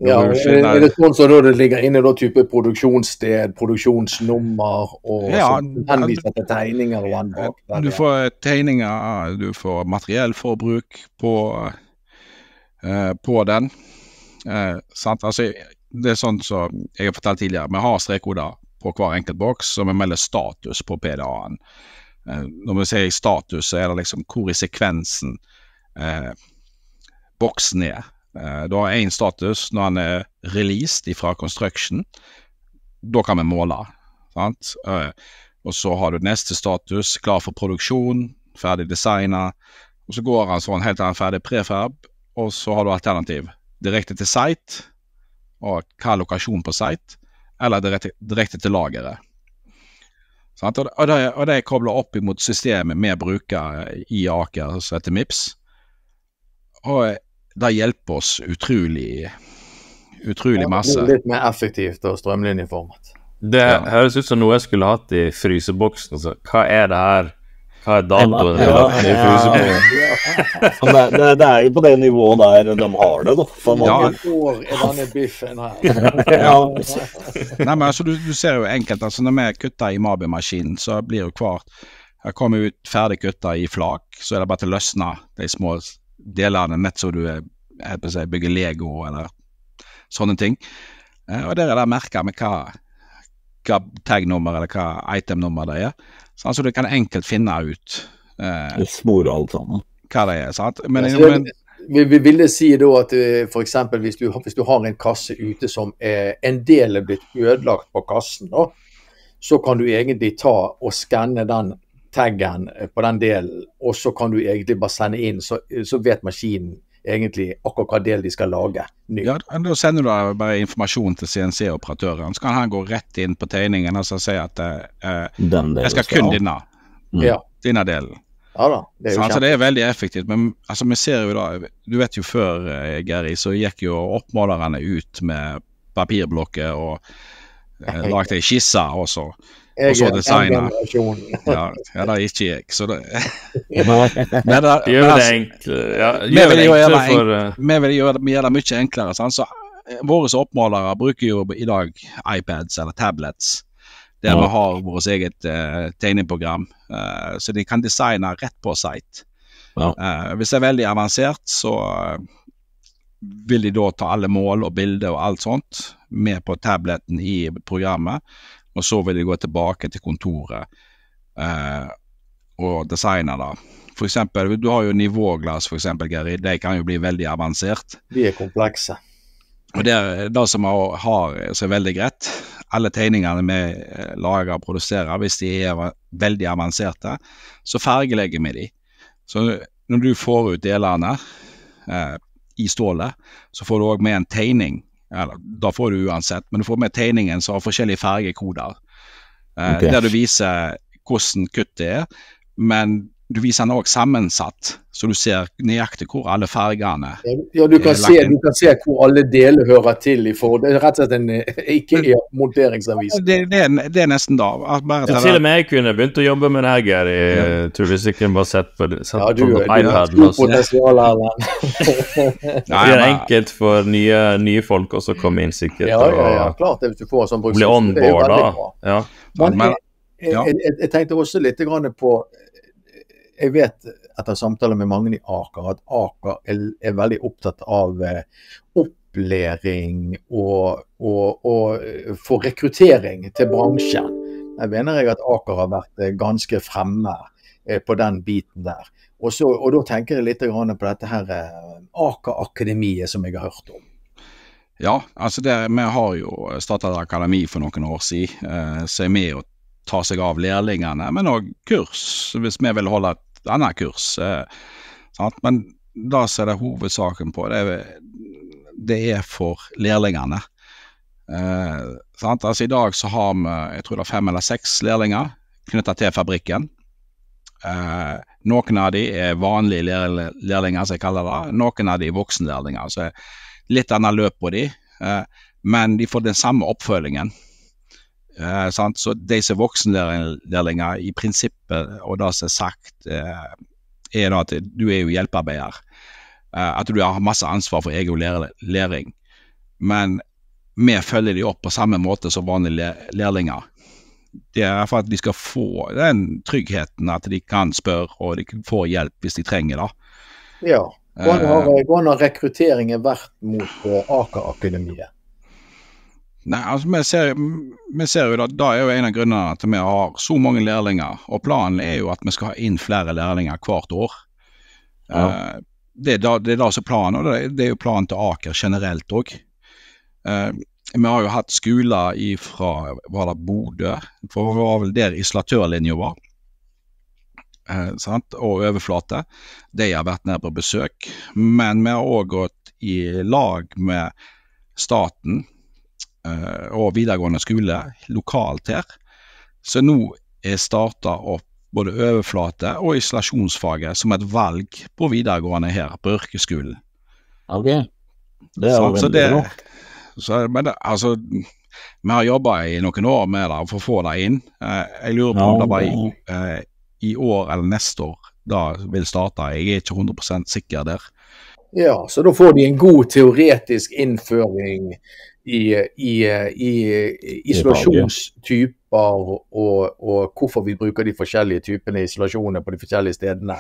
Ja. Er det sånn så det ligger inne da type produksjonssted, produksjonsnummer og ja, henviser til tegninger og annet? Du får tegninger, du får materiellforbruk på Eh, på den. Eh, altså, det er sånn som jeg har fortalt tidligere, vi har strekkoder på hver enkelt boks, så vi melder status på PDA-en. Eh, når vi sier status, så er det liksom hvor i sekvensen eh, boksen er. Eh, du har én status når den er released fra construction. Da kan vi måle. Sant? Eh, og så har du neste status, klar for produksjon, ferdig designa. Og så går han sånn helt til han er ferdig prefab, og så har du alternativ direkte til site, og hva lokasjon på site, eller direkte, direkte til lageret. Og det, og det er kobla opp mot systemet vi bruker i Aker, som heter MIPS. Og det hjelper oss utrolig utrolig masse. Litt mer effektivt og strømlinjeformet. Det høres ut som noe jeg skulle hatt i fryseboksen. Altså. Hva er det her? Hva er datoen? Ja, ja, ja, det, det, er jo på det nivået der de har det, da. For mange. Ja. år er denne biffen her. <laughs> Nei, men altså, du, du, ser jo enkelt. altså Når vi kutter i Mabi-maskinen, så blir jo hvert Her kommer ut ferdig kutta i flak, så er det bare til å løsne de små delene, nett som du si, bygger Lego eller sånne ting. Eh, og der er det merka med hva, hva tag-nummer eller hva item-nummer det er. Sånn, så du kan enkelt finne ut eh, Det sporer alt sammen. Hva det er. sant? Men, ja, men, vi, vi ville si da at eh, f.eks. Hvis, du, hvis du har en kasse ute som er, en del er blitt ødelagt på kassen, da, så kan du egentlig ta og skanne den taggen eh, på den delen, og så kan du egentlig bare sende inn, så, så vet maskinen egentlig akkurat hva del de skal lage. Ny. Ja, Da sender du bare informasjon til CNC-operatøren, så kan han gå rett inn på tegningen og si at eh, jeg skal kun denne. Mm. Ja. Denne delen. Ja da, det er jo så, altså, det er veldig effektivt. Men altså, vi ser jo da Du vet jo før, eh, Geri, så gikk jo oppmålerne ut med papirblokker og eh, <laughs> lagde skisser også. Og så designer. Ja, ja, det er ikke jeg, så det <laughs> Men det, Gjør det enklere. Ja, gjør det enklere for uh... Vi vil gjøre det, det mye enklere. Sant? Så, eh, våre oppmålere bruker jo i dag iPads eller tablets. Der vi har vårt eget uh, tegneprogram, uh, så de kan designe rett på site. Ja. Uh, hvis det er veldig avansert, så vil de da ta alle mål og bilder og alt sånt med på tableten i programmet og så vil de gå tilbake til kontoret eh, og designe da. For eksempel, du har jo nivåglass, for eksempel, Geri. De kan jo bli veldig avansert. De er komplekse. Og Det, er det som har, som er veldig greit, alle tegningene vi eh, lager og produserer, hvis de er veldig avanserte, så fargelegger vi de. Så når du får ut delene eh, i stålet, så får du òg med en tegning. Eller, da får du uansett, men du får med tegningen som har forskjellige fargekoder. Eh, okay. Der du viser hvordan kuttet er, men du viser den òg sammensatt, så du ser nøyaktig hvor alle fargene Ja, du kan, se, du kan se, hvor alle deler hører til. i forhold. Det er rett og slett en eh, ikke en monteringsavis. Det, det, det, er nesten da. Bare ja, til og med jeg kunne begynt å jobbe med det her, Geir. Jeg Tror hvis jeg kunne bare sett på, sett ja, du, på iPaden. Du potensial, Erlend. <laughs> det er enkelt for nye, nye folk også å komme inn, sikkert. Ja, ja, ja, klart det hvis du får sånn bruksmåte. Bli onboarda. Ja. Men, jeg, jeg, jeg, jeg, tenkte også litt på jeg vet etter samtaler med mange i Aker at Aker er, er veldig opptatt av eh, opplæring og, og, og for rekruttering til bransjen. Jeg mener jeg at Aker har vært eh, ganske fremme eh, på den biten der. Og, så, og da tenker jeg litt på dette her Aker-akademiet som jeg har hørt om. Ja, altså det, vi har jo startet akademi for noen år siden, som er med å ta seg av lærlingene, men òg kurs, hvis vi vil holde et denne kurs. Eh, Men det som er det hovedsaken på, det er, det er for lærlingene. Eh, altså, I dag så har vi jeg tror det er fem eller seks lærlinger knytta til fabrikken. Eh, noen av de er vanlige lærlinger, som jeg kaller det. Noen av de er voksenlærlinger. Så litt annet løp på de, eh, men de får den samme oppfølgingen. Eh, så de som er voksenlærlinger, i prinsippet, og det som er sagt, eh, er at du er jo hjelpearbeider. Eh, at du har masse ansvar for egen læring. Men vi følger de opp på samme måte som vanlige lærlinger. Det er for at de skal få den tryggheten at de kan spørre og de får hjelp hvis de trenger det. Ja. Hvordan har, rekrutteringen vært mot uh, Aker-akademiet? Nei, altså vi ser, vi ser jo da, da er jo en av grunnene til at vi har så mange lærlinger. Og planen er jo at vi skal ha inn flere lærlinger hvert år. Ja. Uh, det, er da, det er da som planen, og det, det, er jo planen til Aker generelt òg. Uh, eh, vi har jo hatt skoler fra var det Bodø, for det var vel der installatørlinja var. Uh, og overflate. De har vært nede på besøk. Men vi har òg gått i lag med staten og videregående skole lokalt her. Så nå er starta opp både overflate og isolasjonsfaget som et valg på videregående her på yrkesskolen. Ok, det er jo veldig bra. Så, men det, altså, vi har jobba i noen år med det for å få det inn. Eh, jeg lurer på om det var i, eh, i år eller neste år da vil starte. Jeg er ikke 100 sikker der. Ja, så da får de en god teoretisk innføring i, i, i isolasjonstyper og, og, hvorfor vi bruker de forskjellige typene isolasjoner på de forskjellige stedene.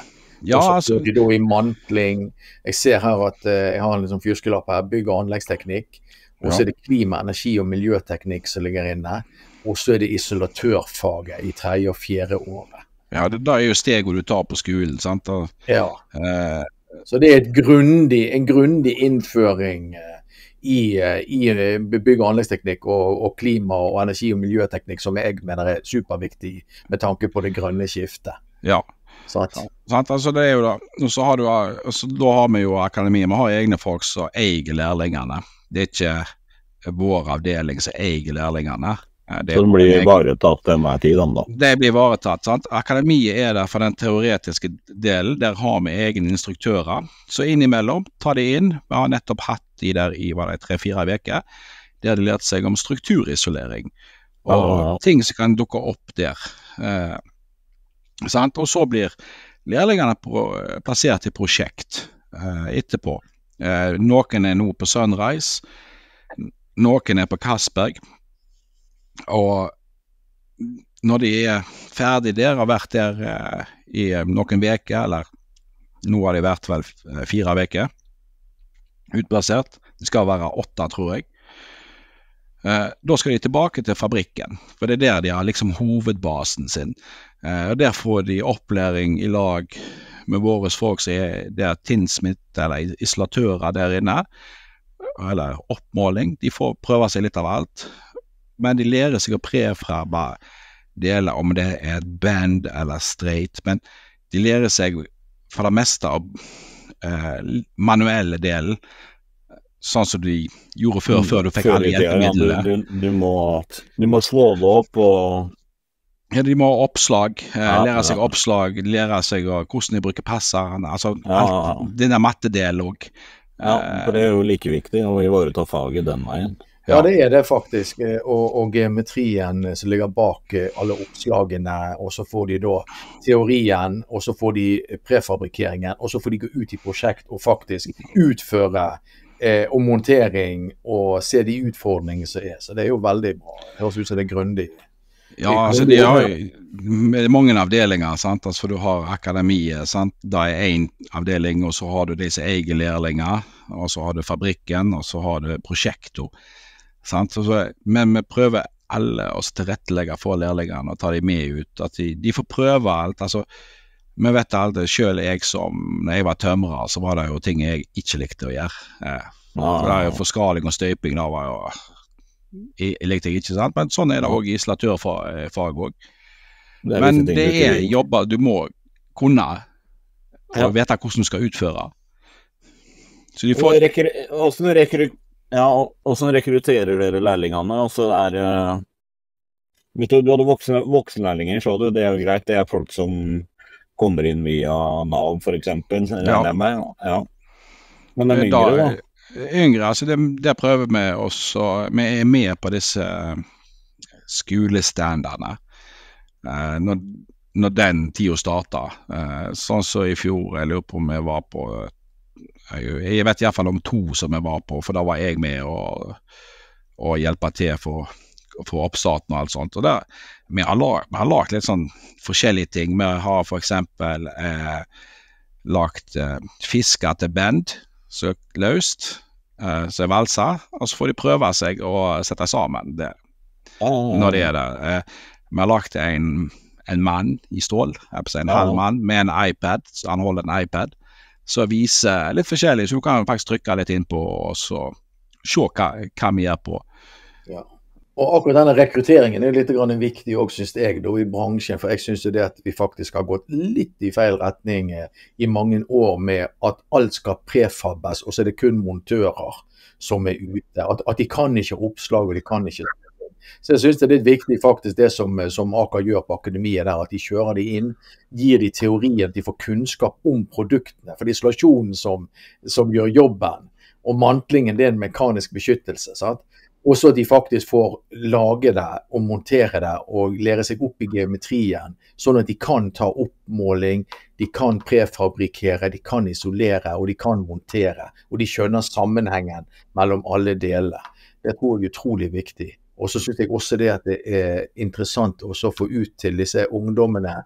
Ja, altså. De da i mantling. Jeg ser her at uh, jeg har en liksom fyrskelapp her. Bygg- og anleggsteknikk. Og så er det klima, energi og miljøteknikk som ligger inne. Og så er det isolatørfaget i tredje og fjerde året. Ja, det, da er jo stegene du tar på skolen. sant? Og, ja. Eh, så det er grundig, en grundig innføring. Uh, i, eh, i eh, bygg- og anleggsteknikk og, og, klima- og energi- og miljøteknikk, som jeg mener er superviktig med tanke på det grønne skiftet. Ja. At, ja Altså det er jo da, så har du, altså da har vi jo akademiet, vi har egne folk som eier lærlingene. Det er ikke vår avdeling som eier lærlingene. Det så det blir ivaretatt til enhver tid, da? Det blir ivaretatt. sant? Akademiet er der for den teoretiske delen. Der har vi egne instruktører. Så innimellom, ta de inn. Vi har nettopp hatt de der i tre-fire uker. De de lært seg om strukturisolering. Og ah, ja. ting som kan dukke opp der. Eh, sant? Og så blir lærlingene plassert i prosjekt eh, etterpå. Eh, noen er nå på Sunrise. Noen er på Castberg. Og når de er ferdig der, har vært der eh, i noen uker, eller nå har de vært vel eh, fire uker utplassert. Det skal være åtte, tror jeg. Eh, da skal de tilbake til fabrikken, for det er der de har liksom hovedbasen sin. Eh, og Der får de opplæring i lag med våre folk som er der tinnsmitt eller isolatører der inne. Eller oppmåling. De får prøve seg litt av alt men de lærer seg å prefrabe deler, om det er et band eller straight. Men de lærer seg for det meste av eh, manuelle delen, sånn som de gjorde før, før du fikk alle hjelpemidlene. Du, du, du, må, du må slå det opp og ja, De må ha oppslag, eh, ja, lære seg ja. oppslag, lære seg hvordan de bruker passeren. Altså, ja, alt, den der mattedelen òg. Ja, for det er jo like viktig å ivareta faget den veien. Ja, det er det faktisk. Eh, og, og, geometrien som ligger bak eh, alle oppslagene. Og så får de da teorien, og så får de prefabrikkeringen. Og så får de gå ut i prosjekt og faktisk utføre eh, og montering og se de utfordringene som er. Så det er jo veldig bra. Det høres ut som det er grundig. Ja, altså de har mange avdelinger. sant? Altså Du har akademiet. sant? Det er én avdeling, og så har du de som eier lærlinger. Og så har du fabrikken, og så har du prosjektor. Sant? Så, men vi prøver alle å tilrettelegge for lærlingene og ta dem med ut. At de, de får prøve alt. altså vi vet alt, selv jeg som når jeg var tømrer, så var det jo ting jeg ikke likte å gjøre. Eh, det er jo Forskaling og støyping da var jo jeg, likte jeg ikke, sant? men sånn er det òg i installatørfag òg. Men det er jobber du må kunne å vite hvordan du skal utføre. Så de får... Hvordan rekru... ja, rekrutterer dere lærlingene? Altså er Vet du, du hadde voksen, voksenlærlinger, så du. Det er jo greit. Det er folk som kommer inn via Nav, f.eks. Ja. ja. Men de yngre, da? yngre, altså det, det prøver vi også Vi er med på disse eh, skolestandardene. Eh, når, når, den tida starter. Eh, sånn som så i fjor, jeg lurer på om jeg var på Jeg, jeg vet iallfall om to som jeg var på, for da var jeg med og, og hjelpe til for, for oppstarten og alt sånt. Og der, vi har lagt litt sånn forskjellige ting. Vi har f.eks. Eh, lagt eh, fisker til band søkt løst, eh, så er valsa, og så får de prøve seg å sette sammen det oh. når de er der. Eh, vi har lagt en, en mann i stål, en halv mann, med en iPad, så han holder en iPad, som viser litt forskjellig, så du kan faktisk trykke litt innpå og så se hva, hva vi gjør på. Ja. Og akkurat denne rekrutteringen er litt viktig òg, syns jeg, da, i bransjen. For jeg syns at vi faktisk har gått litt i feil retning eh, i mange år med at alt skal prefabbes, og så er det kun montører som er ute. At, at de kan ikke oppslag, og de kan ikke så jeg syns det er litt viktig faktisk det som, som Aker gjør på akademiet der, at de kjører de inn. Gir de teorien, de får kunnskap om produktene. For isolasjonen som, som gjør jobben. Og mantlingen det er en mekanisk beskyttelse. Sant? Og så at de faktisk får lage det og montere det og lære seg opp i geometrien, sånn at de kan ta oppmåling, de kan prefabrikere, de kan isolere og de kan montere. Og de skjønner sammenhengen mellom alle delene. Det tror jeg er utrolig viktig. Og så syns jeg også det at det er interessant å få ut til disse ungdommene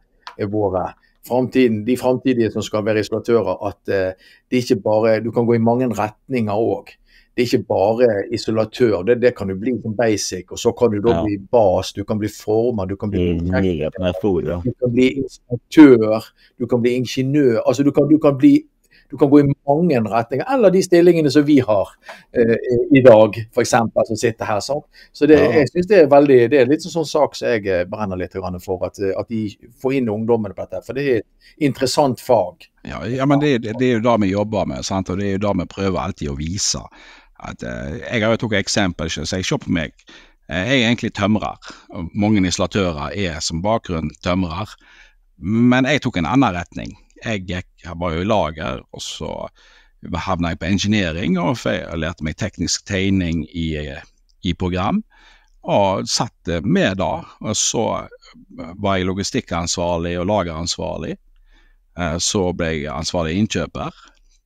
våre fremtiden, de framtidige som skal være isolatører, at uh, bare Du kan gå i mange retninger òg det er ikke bare isolatør. Det, det kan du bli som basic, og så kan du da ja. bli bas, du kan bli former, du kan bli stor, Du kan bli instruktør, du kan bli ingeniør. Altså du kan, du kan bli du kan gå i mange retninger, eller de stillingene som vi har eh, i dag, f.eks. som sitter her. sånn. Så det, jeg synes det er veldig, det er litt sånn sak som jeg eh, brenner litt for, at, eh, at, de får inn ungdommene på dette. For det er et interessant fag. Ja, ja men det, det, er jo det vi jobber med, sant? og det er jo det vi prøver alltid å vise at eh, Jeg har jo tatt eksempel, så jeg ser på meg. Uh, jeg er egentlig tømrer. Mange installatører er som bakgrunn tømrer. Men jeg tok en annen retning. Jeg, jeg var jo i lager, og så havna jeg på engineering, og lærte meg teknisk tegning i, i program. Og satt med da. Og så var jeg logistikkansvarlig og lageransvarlig. Uh, så ble jeg ansvarlig innkjøper.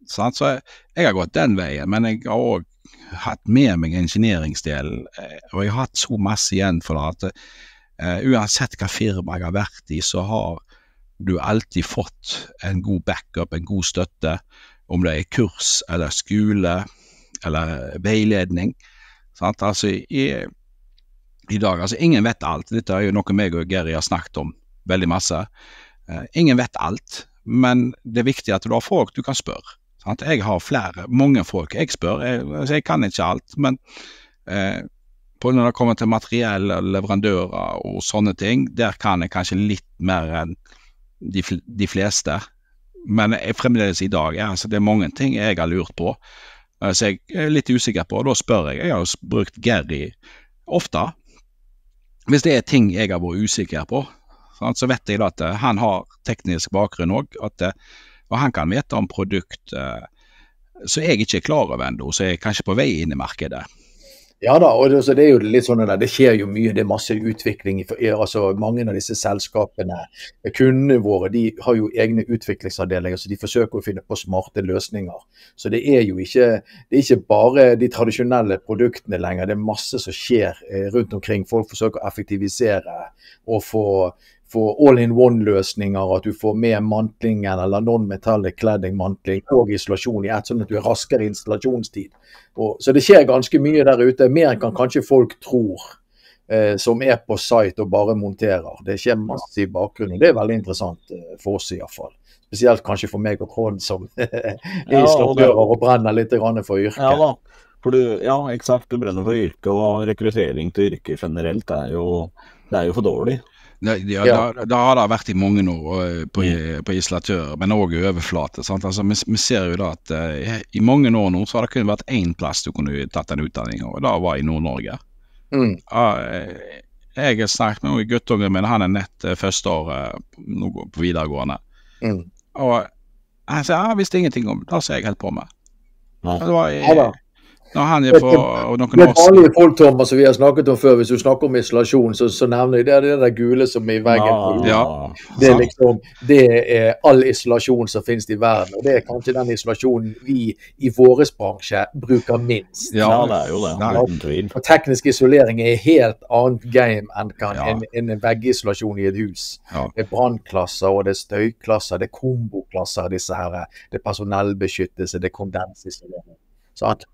Så jeg, jeg, har gått den veien, men jeg har òg hatt med meg ingenieringsdelen, eh, og jeg har hatt så masse igjen for det at uh, uansett hva firma jeg har vært i, så har du har alltid fått en god backup, en god støtte, om det er kurs eller skole eller veiledning. Sant? Altså, i, i, dag, altså Ingen vet alt. Dette er jo noe meg og Geri har snakket om veldig masse. Uh, ingen vet alt, men det er viktig at du har folk du kan spørre. Sant? Jeg har flere, mange folk jeg spør. Jeg, altså jeg kan ikke alt, men eh, på når det kommer til materiell, leverandører og sånne ting, der kan jeg kanskje litt mer enn de, de fleste. Men jeg, fremdeles i dag ja, altså det er mange ting jeg har lurt på, så jeg er litt usikker på. og Da spør jeg. Jeg har brukt Gary ofte. Hvis det er ting jeg har vært usikker på, så vet jeg at uh, han har teknisk bakgrunn òg. Og han kan vite om produkt som så jeg ikke er klar over ennå, jeg er kanskje på vei inn i markedet. Ja da, og det, det, er jo litt sånn at det skjer jo mye. Det er masse utvikling. altså Mange av disse selskapene, kundene våre, de har jo egne utviklingsavdelinger, så de forsøker å finne på smarte løsninger. Så det er jo ikke, det er ikke bare de tradisjonelle produktene lenger. Det er masse som skjer eh, rundt omkring. Folk forsøker å effektivisere og få få all-in-one-løsninger, at du får med mantlingen eller non-metallic cladding-mantling og isolasjon i ett, sånn at du har raskere installasjonstid. Og, så det skjer ganske mye der ute. Mer enn kanskje folk tror, eh, som er på site og bare monterer. Det skjer masse i bakgrunnen. Det er veldig interessant eh, for oss iallfall. Spesielt kanskje for meg og Trond som <laughs> er installatører og brenner litt for yrket. Ja, da. For du, ja, eksakt. Du brenner for yrket, og rekruttering til yrket generelt er jo, det er jo for dårlig. Ja, ja. Da, da, har det vært i mange år eh, på, mm. på installatør, men òg i overflate. Altså, vi, vi, ser jo da at uh, i mange år nå så har det kun vært én plass du kunne tatt en utdanning, og det var i Nord-Norge. Mm. Uh, jeg har snakket med guttungen min, han er nett første uh, på videregående. Mm. Og han sier jeg visste ingenting om det, det ser jeg helt på med. Det var, jeg, når han er på noen år Vanlige folk Thomas, som vi har snakket om før, hvis du snakker om isolasjon, så, så nevner jeg det, det der gule som er i veggen. Ja. Det, er liksom, det er all isolasjon som finnes i verden. Og det er kanskje den isolasjonen vi i vår bransje bruker minst. Ja, det er jo det. Og teknisk isolering er helt annet game enn kan, ja. en, en veggisolasjon i et hus. Ja. Det er brannklasser, og det er støyklasser, det er komboklasser, disse her. Det er personellbeskyttelse, det er kondensisolering. Sant?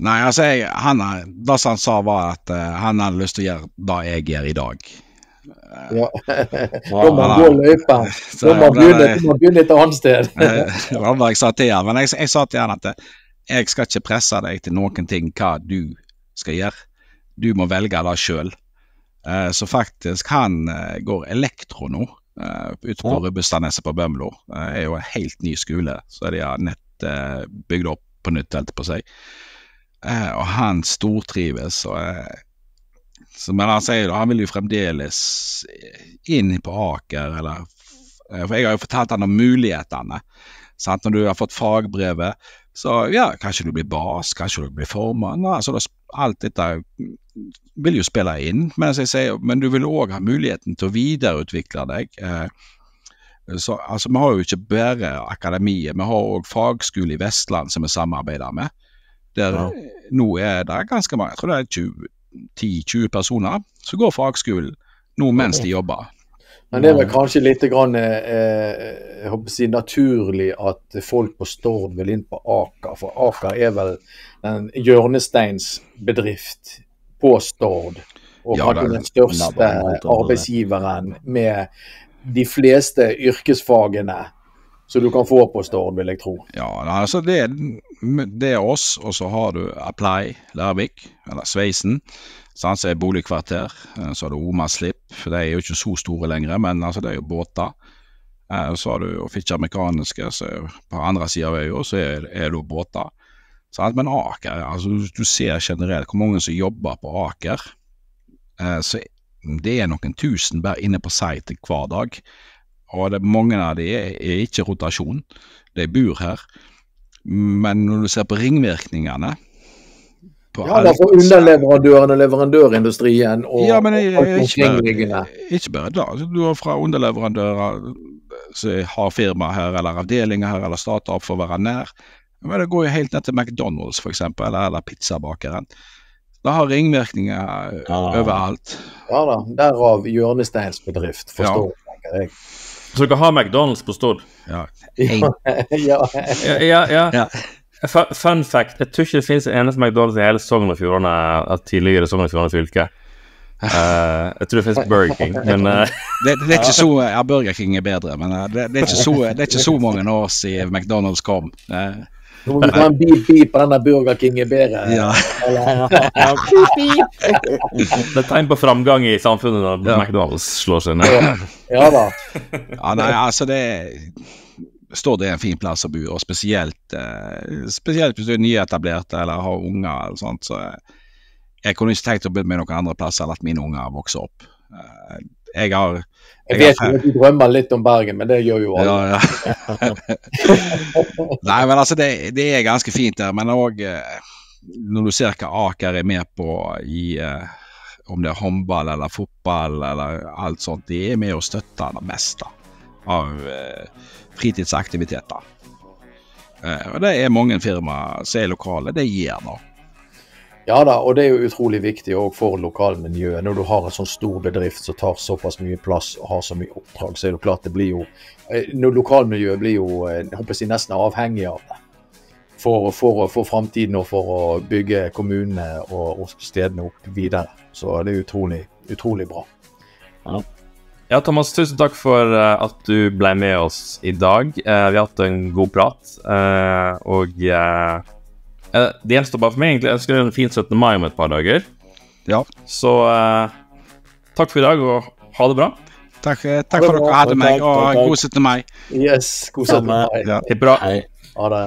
Nei, altså, jeg, han, det som han sa, var at uh, han hadde lyst til å gjøre det jeg gjør i dag. Uh, <laughs> ja. da må man gå løypa. Da må man begynne et annet sted. <laughs> det var det jeg sa til han. Men jeg, jeg sa til han at uh, jeg skal ikke presse deg til noen ting hva du skal gjøre. Du må velge det sjøl. Uh, så faktisk, han går elektro nå. Uh, ute på ja. Rubbestadneset på Bømlo. Det er jo en helt ny skole, så de har nett bygd opp på nytt, holdt på seg. Eh, og han stortrives. Og, eh, så, men han sier jo han vil jo fremdeles inn på Aker, eller eh, For jeg har jo fortalt han om mulighetene. Sant? Når du har fått fagbrevet, så ja, kanskje du blir bas, kanskje du blir formann. Altså, alt dette vil jo spille inn, men, sier, men du vil òg ha muligheten til å videreutvikle deg. Så, altså, vi har jo ikke bare akademiet, vi har òg fagskole i Vestland som vi samarbeider med. Der ja. nå er det ganske mange, jeg tror det er 10-20 personer som går fagskolen nå mens de jobber. Men det er vel kanskje litt grann, eh, jeg håper å si, naturlig at folk på Stord vil inn på Aker. For Aker er vel en hjørnesteinsbedrift på Stord. Og ja, kanskje den største arbeidsgiveren med de fleste yrkesfagene som du kan få på Stord, vil jeg tro. Ja, altså det, det er oss, og så har du Apply Lærvik, eller Sveisen. Sånn, så er boligkvarter. Eh, så har du Omaslipp, de er jo ikke så store lenger, men altså, det er jo båter. Eh, så har du Fitjar Mekaniske, så på andre sida av øya så er, er det båter. Sånn, men Aker, altså du ser generelt hvor mange som jobber på Aker. Eh, så det er noen tusen bare inne på site hver dag. Og det, mange av de er, er ikke rotasjon, de bor her. Men når du ser på ringvirkningene på Ja, da for underleverandøren og leverandørindustrien og ja, men jeg, jeg, ikke, bare, ikke bare da. Altså, du har fra underleverandører som har firma her, eller avdelinger her, eller starter opp for å være nær. Men det går jo helt ned til McDonald's, f.eks., eller, eller pizzabakeren. Det har ringvirkninger ja, overalt. Ja da, derav hjørnesteinsbedrift, forstår ja. jeg. Så dere har McDonald's på Stord? Ja. <laughs> ja. ja, ja. ja. Fun fact, jeg tror ikke det finnes en eneste McDonald's i hele Sogn og Fjordane, tidligere Sogn og Fjordane fylke. Uh, jeg tror det finnes Burger King, <laughs> men uh, det, det, er ikke så Ja, Burger King er bedre, men uh, det, det, er så, det, er ikke så, mange år siden McDonald's kom. Nå må vi ta en beep-beep på denne Burger King er bedre. Ja. <laughs> det er tegn på framgang i samfunnet når ja. McDonald's slår seg ned. Ja da. ja, nei, altså det Står er en fin plass å bo, og spesielt, eh, spesielt hvis du er nyetablert eller har unger. eller sånt, så Jeg kunne ikke tenkt å bo med noen andre plasser enn at mine unger vokser opp. Eh, jeg har jeg vet jo at du drømmer litt om Bergen, men det gjør jo alle. Ja, ja. <laughs> Nei, men altså, det, det, er ganske fint der. Men òg eh, når du ser hva Aker er med på i eh, om det er håndball eller fotball eller alt sånt, de er med og støtter det meste av eh, fritidsaktiviteter. Eh, og det er mange firmaer som er lokale. Det gir noe. Ja da, og det er jo utrolig viktig òg for lokalmiljøet. Når du har en sånn stor bedrift som tar såpass mye plass og har så mye oppdrag, så er det klart det blir jo eh, når Lokalmiljøet blir jo eh, jeg håper jeg, nesten avhengig av det. For, for, for framtiden og for å bygge kommunene og, og, stedene opp videre. Så det er utrolig, utrolig bra. Ja. ja. Thomas, tusen takk for eh, at du ble med oss i dag. vi har hatt en god prat. og Uh, det gjenstår bare for meg egentlig. Jeg skal gjøre en fin 17. mai om et par dager. Ja. Så uh, takk for i dag, og ha det bra. Takk, eh, takk for at dere hadde meg, og god 17. mai. Yes, god 17. mai. Ja. Bra. Hei. Ha det.